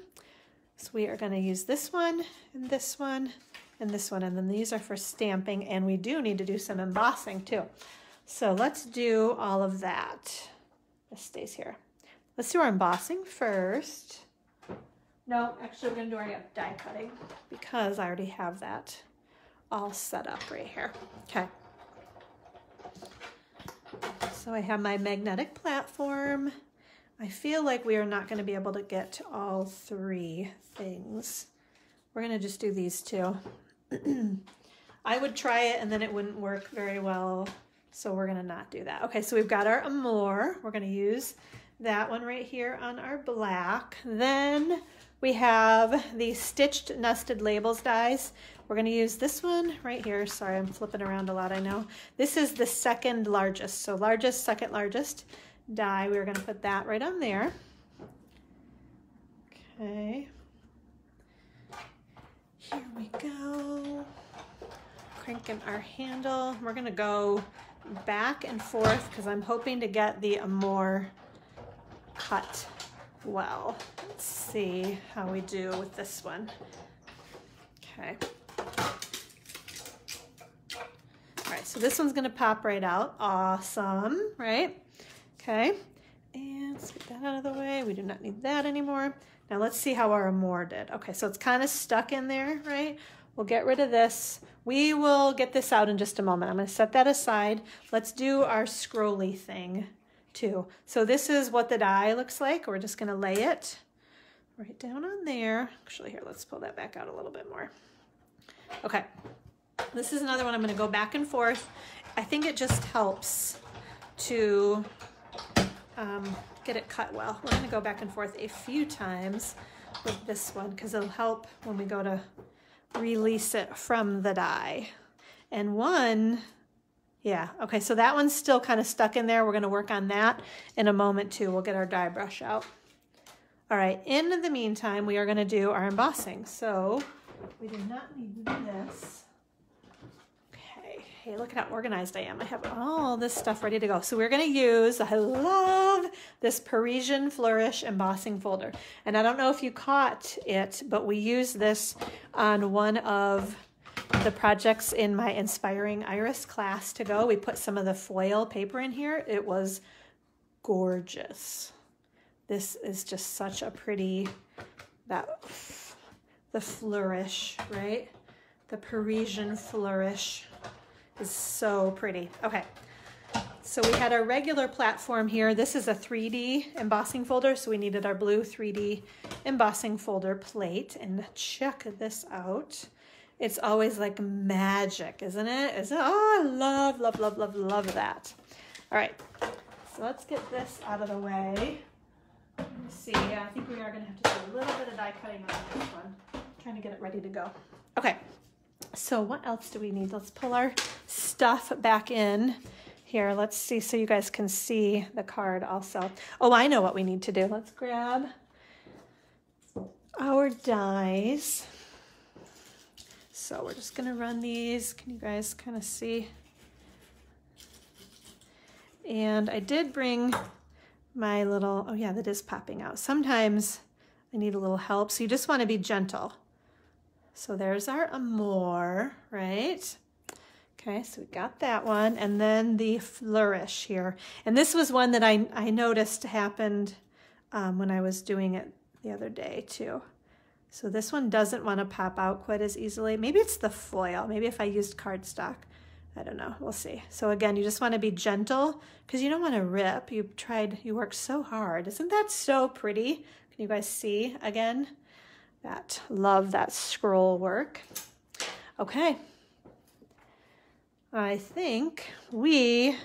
So we are gonna use this one and this one and this one. And then these are for stamping and we do need to do some embossing too. So let's do all of that. This stays here. Let's do our embossing first. No, actually we're gonna do our die cutting because I already have that all set up right here. Okay. So I have my magnetic platform. I feel like we are not going to be able to get to all three things. We're going to just do these two. I would try it and then it wouldn't work very well. So we're going to not do that. Okay, so we've got our Amour. We're going to use that one right here on our black. Then we have the stitched nested labels dies. We're to use this one right here. Sorry, I'm flipping around a lot, I know. This is the second largest, so largest, second largest die. We're to put that right on there. Okay. Here we go. Cranking our handle. We're to go back and forth because I'm hoping to get the more cut well. Let's see how we do with this one. Okay. All right, so this one's gonna pop right out. Awesome, right? Okay, and let's get that out of the way. We do not need that anymore. Now let's see how our Amour did. Okay, so it's kind of stuck in there, right? We'll get rid of this. We will get this out in just a moment. I'm gonna set that aside. Let's do our scrolly thing too. So this is what the die looks like. We're just gonna lay it right down on there. Actually, here, let's pull that back out a little bit more. Okay, this is another one I'm gonna go back and forth. I think it just helps to um, get it cut well. We're gonna go back and forth a few times with this one because it'll help when we go to release it from the die. And one, yeah, okay, so that one's still kind of stuck in there. We're gonna work on that in a moment too. We'll get our die brush out. All right, in the meantime, we are gonna do our embossing. So we do not need this. Okay, hey, look at how organized I am. I have all this stuff ready to go. So we're gonna use, I love this Parisian Flourish embossing folder. And I don't know if you caught it, but we use this on one of the projects in my Inspiring Iris class to go. We put some of the foil paper in here. It was gorgeous. This is just such a pretty, that, the flourish, right? The Parisian flourish is so pretty. Okay, so we had our regular platform here. This is a 3D embossing folder, so we needed our blue 3D embossing folder plate. And check this out. It's always like magic, isn't it? Is it? Oh, I love, love, love, love, love that. All right, so let's get this out of the way. Let me see. Yeah, I think we are going to have to do a little bit of die cutting on this one. Trying to get it ready to go. Okay, so what else do we need? Let's pull our stuff back in. Here, let's see so you guys can see the card also. Oh, I know what we need to do. Let's grab our dies. So we're just gonna run these. Can you guys kind of see? And I did bring my little, oh yeah, that is popping out. Sometimes I need a little help. So you just wanna be gentle. So there's our Amore, right? Okay, so we got that one. And then the Flourish here. And this was one that I, I noticed happened um, when I was doing it the other day too. So this one doesn't want to pop out quite as easily. Maybe it's the foil. Maybe if I used cardstock. I don't know. We'll see. So again, you just want to be gentle because you don't want to rip. You tried, you worked so hard. Isn't that so pretty? Can you guys see again? That, love that scroll work. Okay. I think we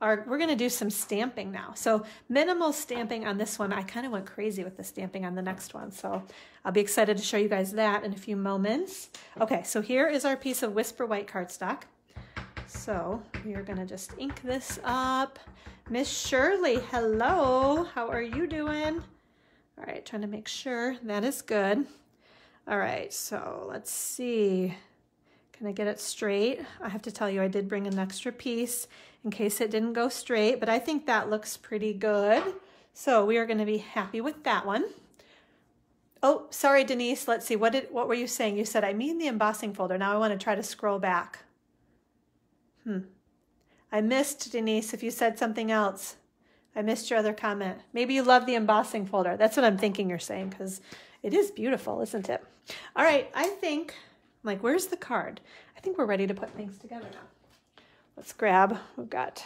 are, we're gonna do some stamping now. So minimal stamping on this one. I kind of went crazy with the stamping on the next one. So I'll be excited to show you guys that in a few moments. Okay, so here is our piece of Whisper White cardstock. So we are gonna just ink this up. Miss Shirley, hello, how are you doing? All right, trying to make sure that is good. All right, so let's see. Can I get it straight? I have to tell you, I did bring an extra piece in case it didn't go straight, but I think that looks pretty good. So we are gonna be happy with that one. Oh, sorry, Denise. Let's see. What did what were you saying? You said I mean the embossing folder. Now I want to try to scroll back. Hmm. I missed Denise if you said something else. I missed your other comment. Maybe you love the embossing folder. That's what I'm thinking you're saying because it is beautiful, isn't it? All right, I think, like, where's the card? I think we're ready to put things together now. Let's grab, we've got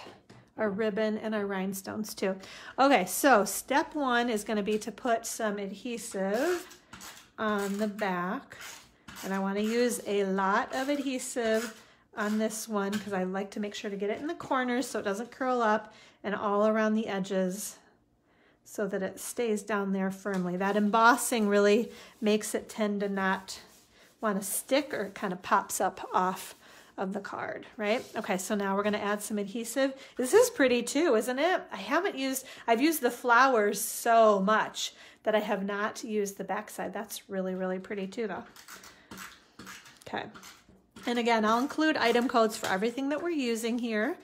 our ribbon and our rhinestones too. Okay, so step one is gonna be to put some adhesive on the back. And I wanna use a lot of adhesive on this one because I like to make sure to get it in the corners so it doesn't curl up and all around the edges so that it stays down there firmly. That embossing really makes it tend to not want to stick or kind of pops up off of the card, right? Okay, so now we're gonna add some adhesive. This is pretty too, isn't it? I haven't used, I've used the flowers so much that I have not used the backside. That's really, really pretty too though. Okay, and again, I'll include item codes for everything that we're using here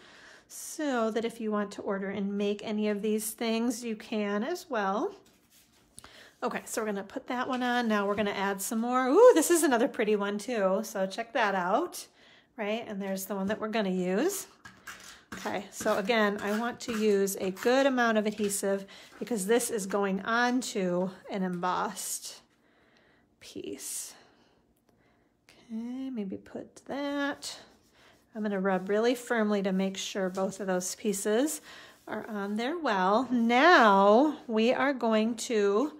so that if you want to order and make any of these things, you can as well. Okay, so we're gonna put that one on. Now we're gonna add some more. Ooh, this is another pretty one too, so check that out right? And there's the one that we're gonna use. Okay, so again, I want to use a good amount of adhesive because this is going onto an embossed piece. Okay, maybe put that. I'm gonna rub really firmly to make sure both of those pieces are on there well. Now we are going to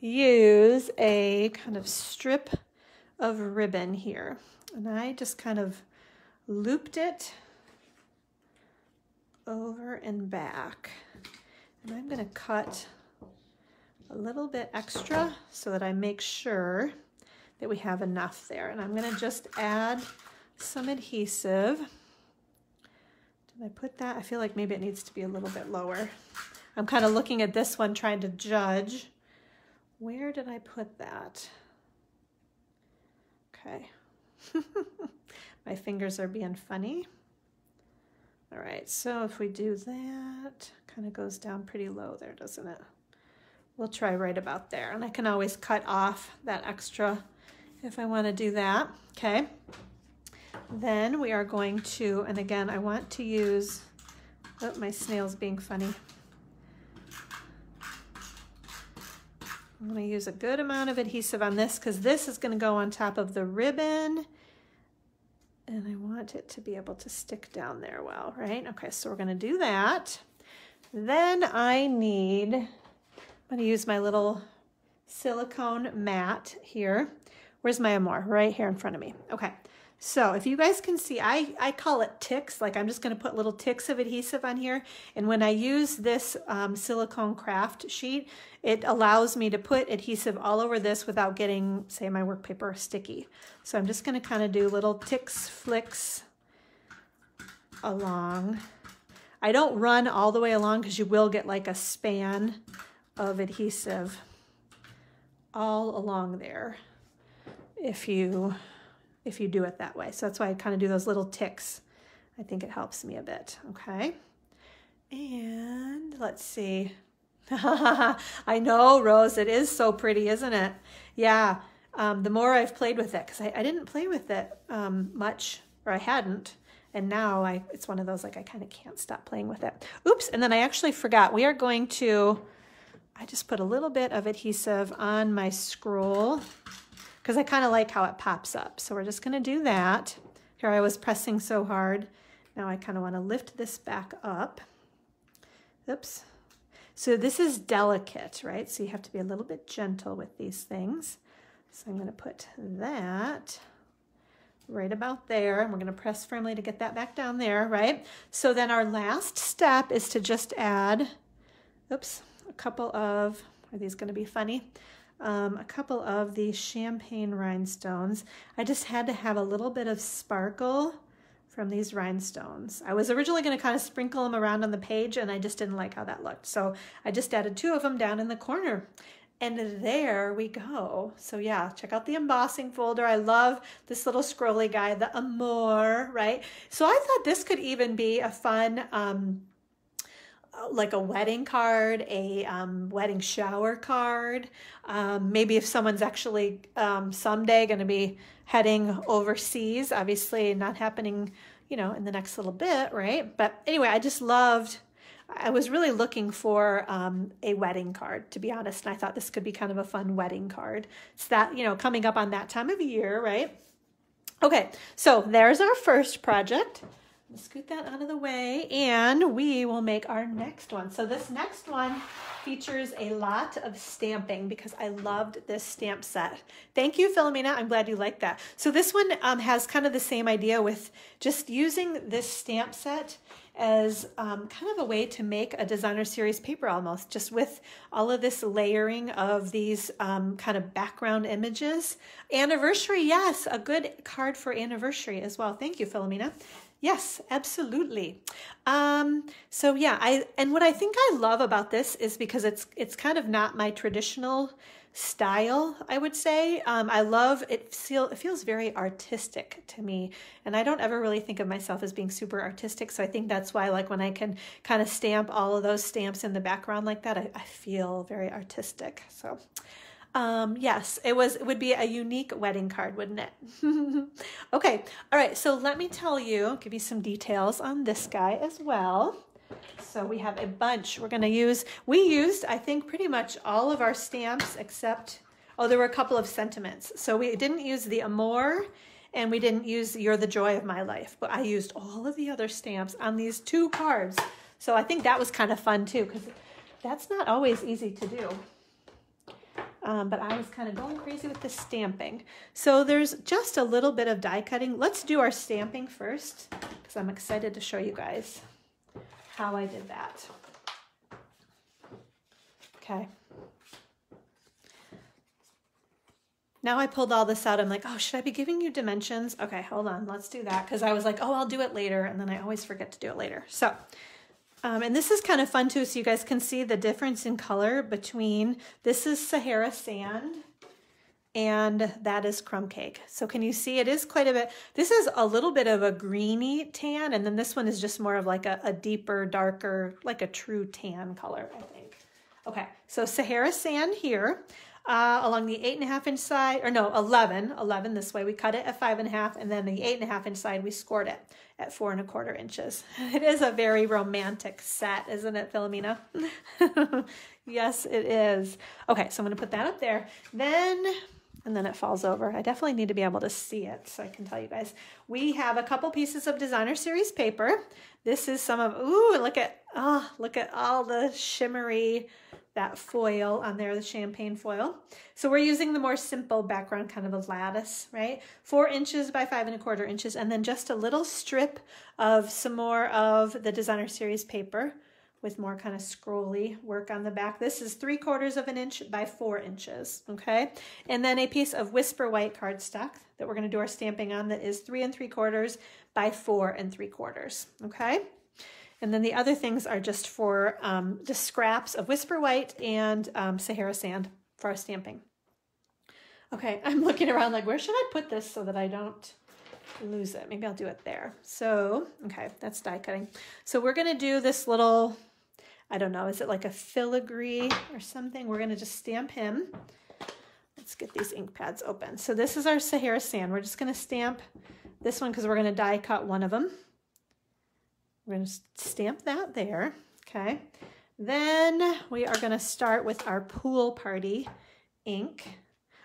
use a kind of strip of ribbon here. And I just kind of looped it over and back. And I'm gonna cut a little bit extra so that I make sure that we have enough there. And I'm gonna just add some adhesive. Did I put that? I feel like maybe it needs to be a little bit lower. I'm kind of looking at this one trying to judge where did I put that? Okay. My fingers are being funny. All right, so if we do that, kind of goes down pretty low there, doesn't it? We'll try right about there. And I can always cut off that extra if I want to do that, okay? Then we are going to, and again, I want to use, oh, my snail's being funny. I'm going to use a good amount of adhesive on this because this is going to go on top of the ribbon. And I want it to be able to stick down there well, right? Okay, so we're going to do that. Then I need, I'm going to use my little silicone mat here. Where's my Amore? Right here in front of me. Okay, so if you guys can see, I, I call it ticks, like I'm just gonna put little ticks of adhesive on here. And when I use this um, silicone craft sheet, it allows me to put adhesive all over this without getting, say, my work paper sticky. So I'm just gonna kind of do little ticks, flicks along. I don't run all the way along because you will get like a span of adhesive all along there if you if you do it that way. So that's why I kind of do those little ticks. I think it helps me a bit, okay? And let's see. I know, Rose, it is so pretty, isn't it? Yeah, um, the more I've played with it, because I, I, didn't play with it um, much, or I hadn't, and now I it's one of those like I kind of can't stop playing with it. Oops, and then I actually forgot. We are going to, I just put a little bit of adhesive on my scroll because I kind of like how it pops up. So we're just going to do that. Here I was pressing so hard. Now I kind of want to lift this back up. Oops. So this is delicate, right? So you have to be a little bit gentle with these things. So I'm going to put that right about there. And we're going to press firmly to get that back down there, right? So then our last step is to just add, oops, a couple of, are these going to be funny? Um, a couple of these champagne rhinestones. I just had to have a little bit of sparkle from these rhinestones. I was originally going to kind of sprinkle them around on the page and I just didn't like how that looked. So I just added two of them down in the corner. And there we go. So yeah, check out the embossing folder. I love this little scrolly guy, the Amore, right? So I thought this could even be a fun um, like a wedding card, a um, wedding shower card. Um, maybe if someone's actually um, someday going to be heading overseas, obviously not happening, you know, in the next little bit, right? But anyway, I just loved. I was really looking for um, a wedding card, to be honest, and I thought this could be kind of a fun wedding card. It's that you know coming up on that time of year, right? Okay, so there's our first project scoot that out of the way and we will make our next one. So this next one features a lot of stamping because I loved this stamp set. Thank you, Philomena. I'm glad you like that. So this one um, has kind of the same idea with just using this stamp set as um, kind of a way to make a designer series paper almost, just with all of this layering of these um, kind of background images. Anniversary, yes, a good card for anniversary as well. Thank you, Philomena. Yes, absolutely. Um, so yeah, I and what I think I love about this is because it's it's kind of not my traditional style. I would say um, I love it. Feel it feels very artistic to me, and I don't ever really think of myself as being super artistic. So I think that's why, like when I can kind of stamp all of those stamps in the background like that, I, I feel very artistic. So. Um, yes, it was. It would be a unique wedding card, wouldn't it? okay. All right. So let me tell you, give you some details on this guy as well. So we have a bunch. We're going to use. We used, I think, pretty much all of our stamps except. Oh, there were a couple of sentiments. So we didn't use the Amore and we didn't use You're the Joy of My Life, but I used all of the other stamps on these two cards. So I think that was kind of fun too, because that's not always easy to do um, but I was kind of going crazy with the stamping. So there's just a little bit of die cutting. Let's do our stamping first because I'm excited to show you guys how I did that. Okay. Now I pulled all this out. I'm like, oh, should I be giving you dimensions? Okay, hold on. Let's do that because I was like, oh, I'll do it later. And then I always forget to do it later. So Um, and this is kind of fun too, so you guys can see the difference in color between, this is Sahara sand and that is crumb cake. So can you see it is quite a bit, this is a little bit of a greeny tan and then this one is just more of like a, a deeper, darker, like a true tan color, I think. Okay, so Sahara sand here uh, along the eight and a half inch side, or no, 11, 11 this way. We cut it at five and a half, and then the eight and a half inch side, we scored it at four and a quarter inches. It is a very romantic set, isn't it, Philomena? yes, it is. Okay, so I'm gonna put that up there. Then, and then it falls over. I definitely need to be able to see it so I can tell you guys. We have a couple pieces of designer series paper. This is some of, ooh, look at, oh, look at all the shimmery, that foil on there, the champagne foil. So we're using the more simple background, kind of a lattice, right? Four inches by five and a quarter inches, and then just a little strip of some more of the designer series paper with more kind of scrolly work on the back. This is three quarters of an inch by four inches, okay? And then a piece of Whisper White cardstock that we're gonna do our stamping on that is three and three quarters by four and three quarters, okay? And then the other things are just for um, just scraps of Whisper White and um, Sahara Sand for our stamping. Okay, I'm looking around like, where should I put this so that I don't lose it? Maybe I'll do it there. So, okay, that's die cutting. So we're gonna do this little, I don't know, is it like a filigree or something? We're gonna just stamp him. Let's get these ink pads open. So this is our Sahara Sand. We're just gonna stamp this one because we're gonna die cut one of them. We're going to stamp that there, okay? Then we are going to start with our pool party ink.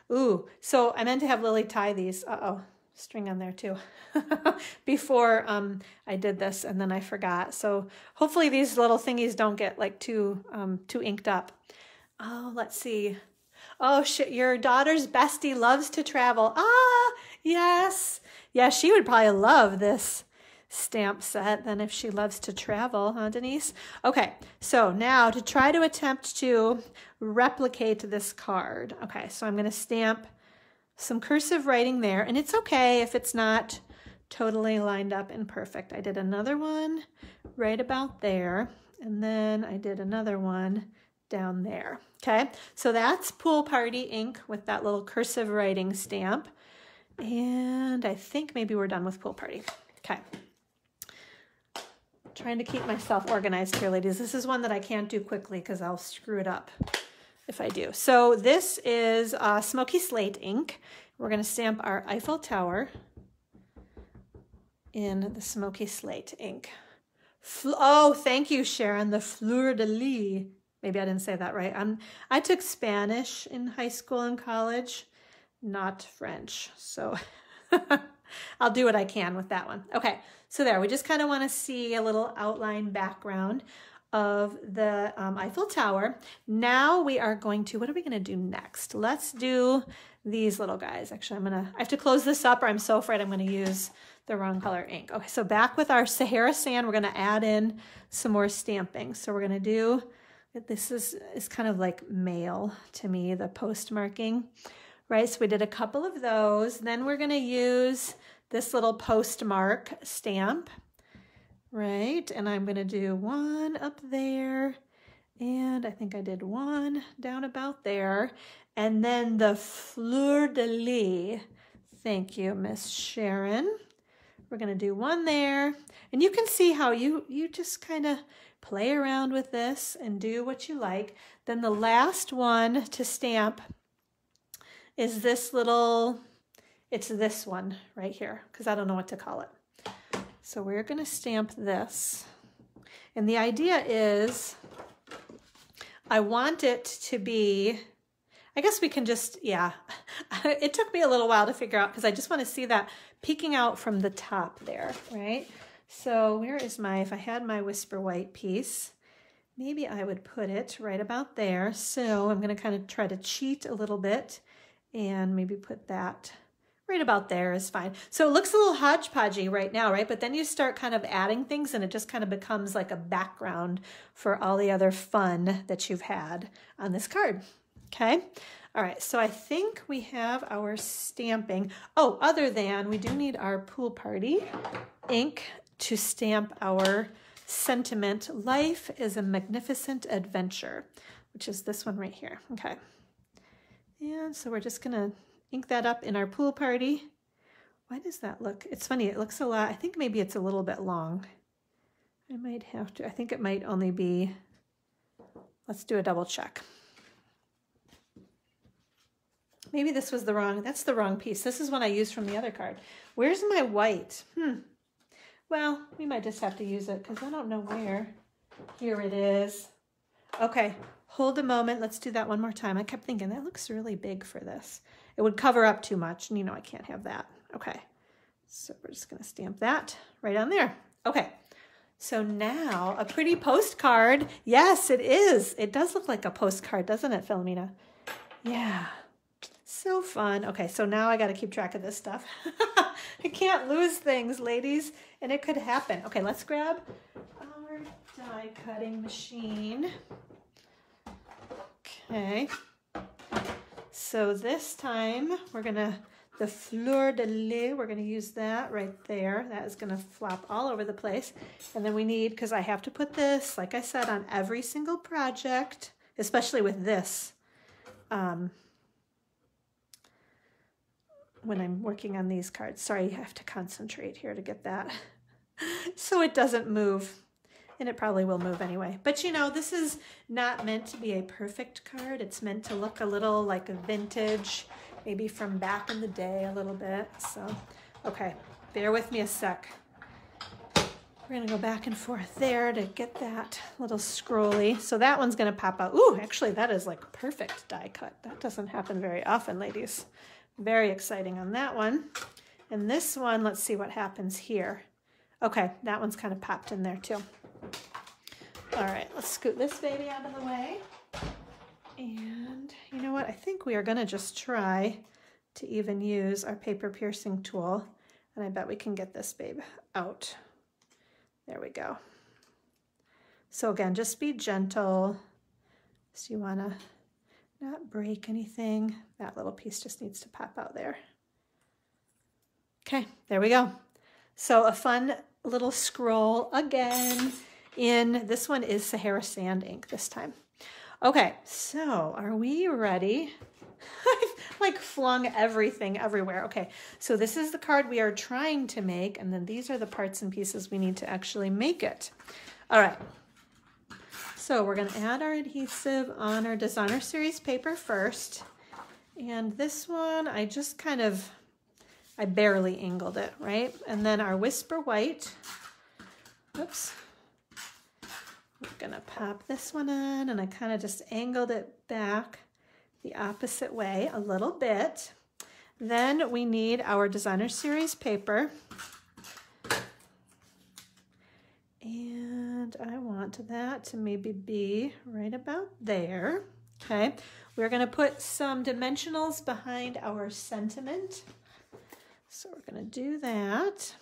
Ooh, so I meant to have Lily tie these. Uh-oh, string on there too. Before um, I did this and then I forgot. So hopefully these little thingies don't get like too, um, too inked up. Oh, let's see. Oh, shit, your daughter's bestie loves to travel. Ah, yes. Yeah, she would probably love this stamp set than if she loves to travel, huh, Denise? Okay, so now to try to attempt to replicate this card. Okay, so I'm going to stamp some cursive writing there, and it's okay if it's not totally lined up and perfect. I did another one right about there, and then I did another one down there. Okay, so that's Pool Party ink with that little cursive writing stamp. And I think maybe we're done with Pool Party. Okay trying to keep myself organized here, ladies. This is one that I can't do quickly because I'll screw it up if I do. So this is uh, Smoky Slate ink. We're going to stamp our Eiffel Tower in the Smoky Slate ink. Fl oh, thank you, Sharon. The Fleur de Lis. Maybe I didn't say that right. I'm, I took Spanish in high school and college, not French. So I'll do what I can with that one. Okay, so there, we just kind of want to see a little outline background of the um, Eiffel Tower. Now we are going to, what are we going to do next? Let's do these little guys. Actually, I'm going to, I have to close this up or I'm so afraid I'm going to use the wrong color ink. Okay, so back with our Sahara sand, we're going to add in some more stamping. So we're going to do, this is, is kind of like mail to me, the postmarking, right? So we did a couple of those. Then we're going to use this little postmark stamp, right? And I'm going to do one up there, and I think I did one down about there. And then the fleur de lis. Thank you, Miss Sharon. We're going to do one there. And you can see how you, you just kind of play around with this and do what you like. Then the last one to stamp is this little it's this one right here because I don't know what to call it. So we're going to stamp this. And the idea is I want it to be, I guess we can just, yeah. it took me a little while to figure out because I just want to see that peeking out from the top there, right? So where is my, if I had my Whisper White piece, maybe I would put it right about there. So I'm going to kind of try to cheat a little bit and maybe put that right about there is fine. So it looks a little hodgepodgey right now, right? But then you start kind of adding things and it just kind of becomes like a background for all the other fun that you've had on this card, okay? All right, so I think we have our stamping. Oh, other than we do need our pool party ink to stamp our sentiment. Life is a magnificent adventure, which is this one right here. Okay. And so we're just to ink that up in our pool party. Why does that look? It's funny. It looks a lot. I think maybe it's a little bit long. I might have to. I think it might only be. Let's do a double check. Maybe this was the wrong, that's the wrong piece. This is one I used from the other card. Where's my white? Hmm. Well, we might just have to use it because I don't know where. Here it is. Okay, hold a moment. Let's do that one more time. I kept thinking that looks really big for this. It would cover up too much and you know I can't have that. Okay, so we're just gonna stamp that right on there. Okay, so now a pretty postcard. Yes, it is. It does look like a postcard, doesn't it, Philomena? Yeah. So fun. Okay, so now I got to keep track of this stuff. I can't lose things, ladies, and it could happen. Okay, let's grab our die cutting machine. Okay. So this time we're to, the fleur de lis, we're to use that right there. That is to flop all over the place. And then we need, because I have to put this, like I said, on every single project, especially with this. Um, when I'm working on these cards. Sorry, I have to concentrate here to get that. so it doesn't move. And it probably will move anyway. But you know, this is not meant to be a perfect card. It's meant to look a little like a vintage, maybe from back in the day a little bit. So, okay, bear with me a sec. We're gonna go back and forth there to get that little scrolly. So that one's gonna pop out. Ooh, actually that is like perfect die cut. That doesn't happen very often, ladies. Very exciting on that one. And this one, let's see what happens here. Okay, that one's kind of popped in there too. All right, let's scoot this baby out of the way. And you know what? I think we are gonna just try to even use our paper piercing tool. And I bet we can get this babe out. There we go. So again, just be gentle. So you wanna not break anything. That little piece just needs to pop out there. Okay, there we go. So a fun little scroll again in, this one is Sahara Sand ink this time. Okay, so are we ready? I've like flung everything everywhere. Okay, so this is the card we are trying to make, and then these are the parts and pieces we need to actually make it. All right, so we're going to add our adhesive on our designer series paper first. And this one, I just kind of, I barely angled it, right? And then our Whisper White, oops, we're gonna pop this one on and I kind of just angled it back the opposite way a little bit. Then we need our designer series paper. And I want that to maybe be right about there. Okay, we're gonna put some dimensionals behind our sentiment. So we're gonna do that.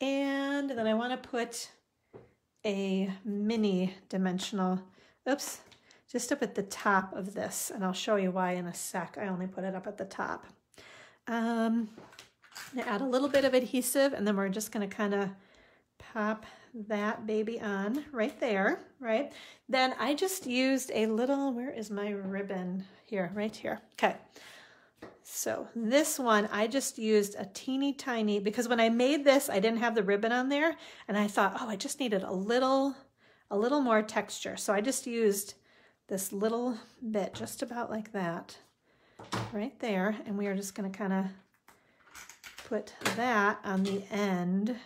And then I wanna put a mini dimensional, oops, just up at the top of this. And I'll show you why in a sec. I only put it up at the top. Um, add a little bit of adhesive and then we're just gonna kind of pop that baby on right there, right? Then I just used a little, where is my ribbon? Here, right here. Okay. So this one, I just used a teeny tiny, because when I made this, I didn't have the ribbon on there, and I thought, oh, I just needed a little, a little more texture. So I just used this little bit, just about like that, right there, and we are just gonna kind of put that on the end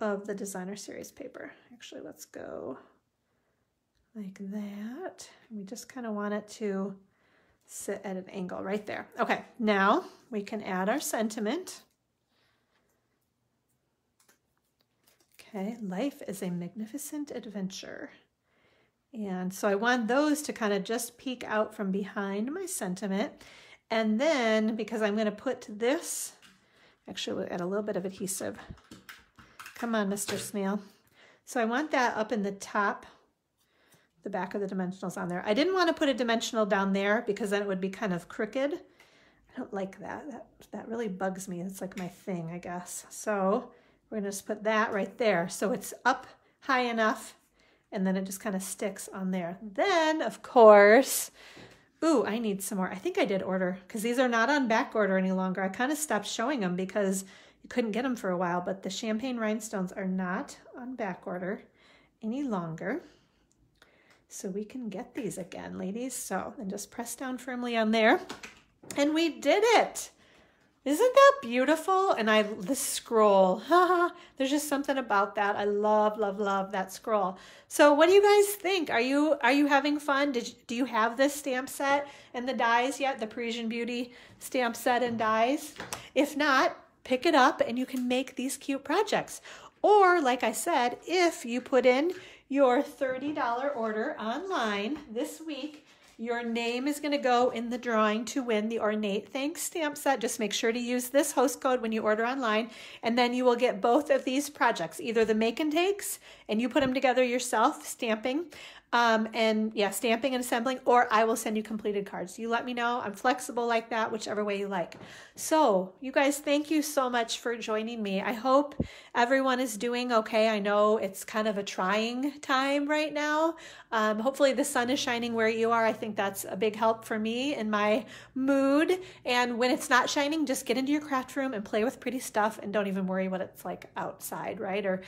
of the designer series paper. Actually, let's go like that. We just kind of want it to sit at an angle right there. Okay, now we can add our sentiment. Okay, life is a magnificent adventure. And so I want those to kind of just peek out from behind my sentiment. And then, because I'm going to put this, actually we'll add a little bit of adhesive Come on, Mr. Snail. So I want that up in the top, the back of the dimensionals on there. I didn't want to put a dimensional down there because then it would be kind of crooked. I don't like that. That, that really bugs me. It's like my thing, I guess. So We're gonna just put that right there. So it's up high enough and then it just kind of sticks on there. Then, of course, ooh, I need some more. I think I did order because these are not on back order any longer. I kind of stopped showing them because you couldn't get them for a while, but the champagne rhinestones are not on back order any longer. So we can get these again, ladies. So then just press down firmly on there. And we did it. Isn't that beautiful? And I, the scroll, there's just something about that. I love, love, love that scroll. So what do you guys think? Are you, are you having fun? Did you, do you have this stamp set and the dies yet? The Parisian Beauty stamp set and dies? If not, pick it up and you can make these cute projects. Or like I said, if you put in your $30 order online this week, your name is going to go in the drawing to win the Ornate Thanks stamp set. Just make sure to use this host code when you order online, and then you will get both of these projects, either the make and takes, and you put them together yourself, stamping, um, and yeah, stamping and assembling, or I will send you completed cards. You let me know. I'm flexible like that, whichever way you like. So, you guys, thank you so much for joining me. I hope everyone is doing okay. I know it's kind of a trying time right now. Um, hopefully, the sun is shining where you are. I think that's a big help for me in my mood. And when it's not shining, just get into your craft room and play with pretty stuff and don't even worry what it's like outside, right? Or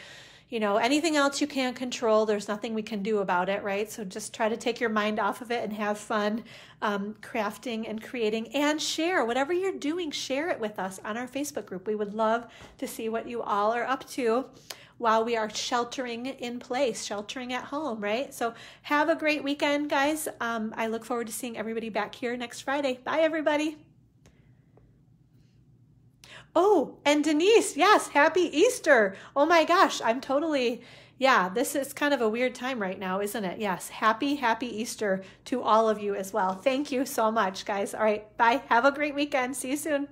you know, anything else you can't control, there's nothing we can do about it, right? So just try to take your mind off of it and have fun um, crafting and creating and share whatever you're doing, share it with us on our Facebook group. We would love to see what you all are up to while we are sheltering in place, sheltering at home, right? So have a great weekend, guys. Um, I look forward to seeing everybody back here next Friday. Bye, everybody. Oh, and Denise, yes, happy Easter. Oh my gosh, I'm totally, yeah, this is kind of a weird time right now, isn't it? Yes, happy, happy Easter to all of you as well. Thank you so much, guys. All right, bye. Have a great weekend. See you soon.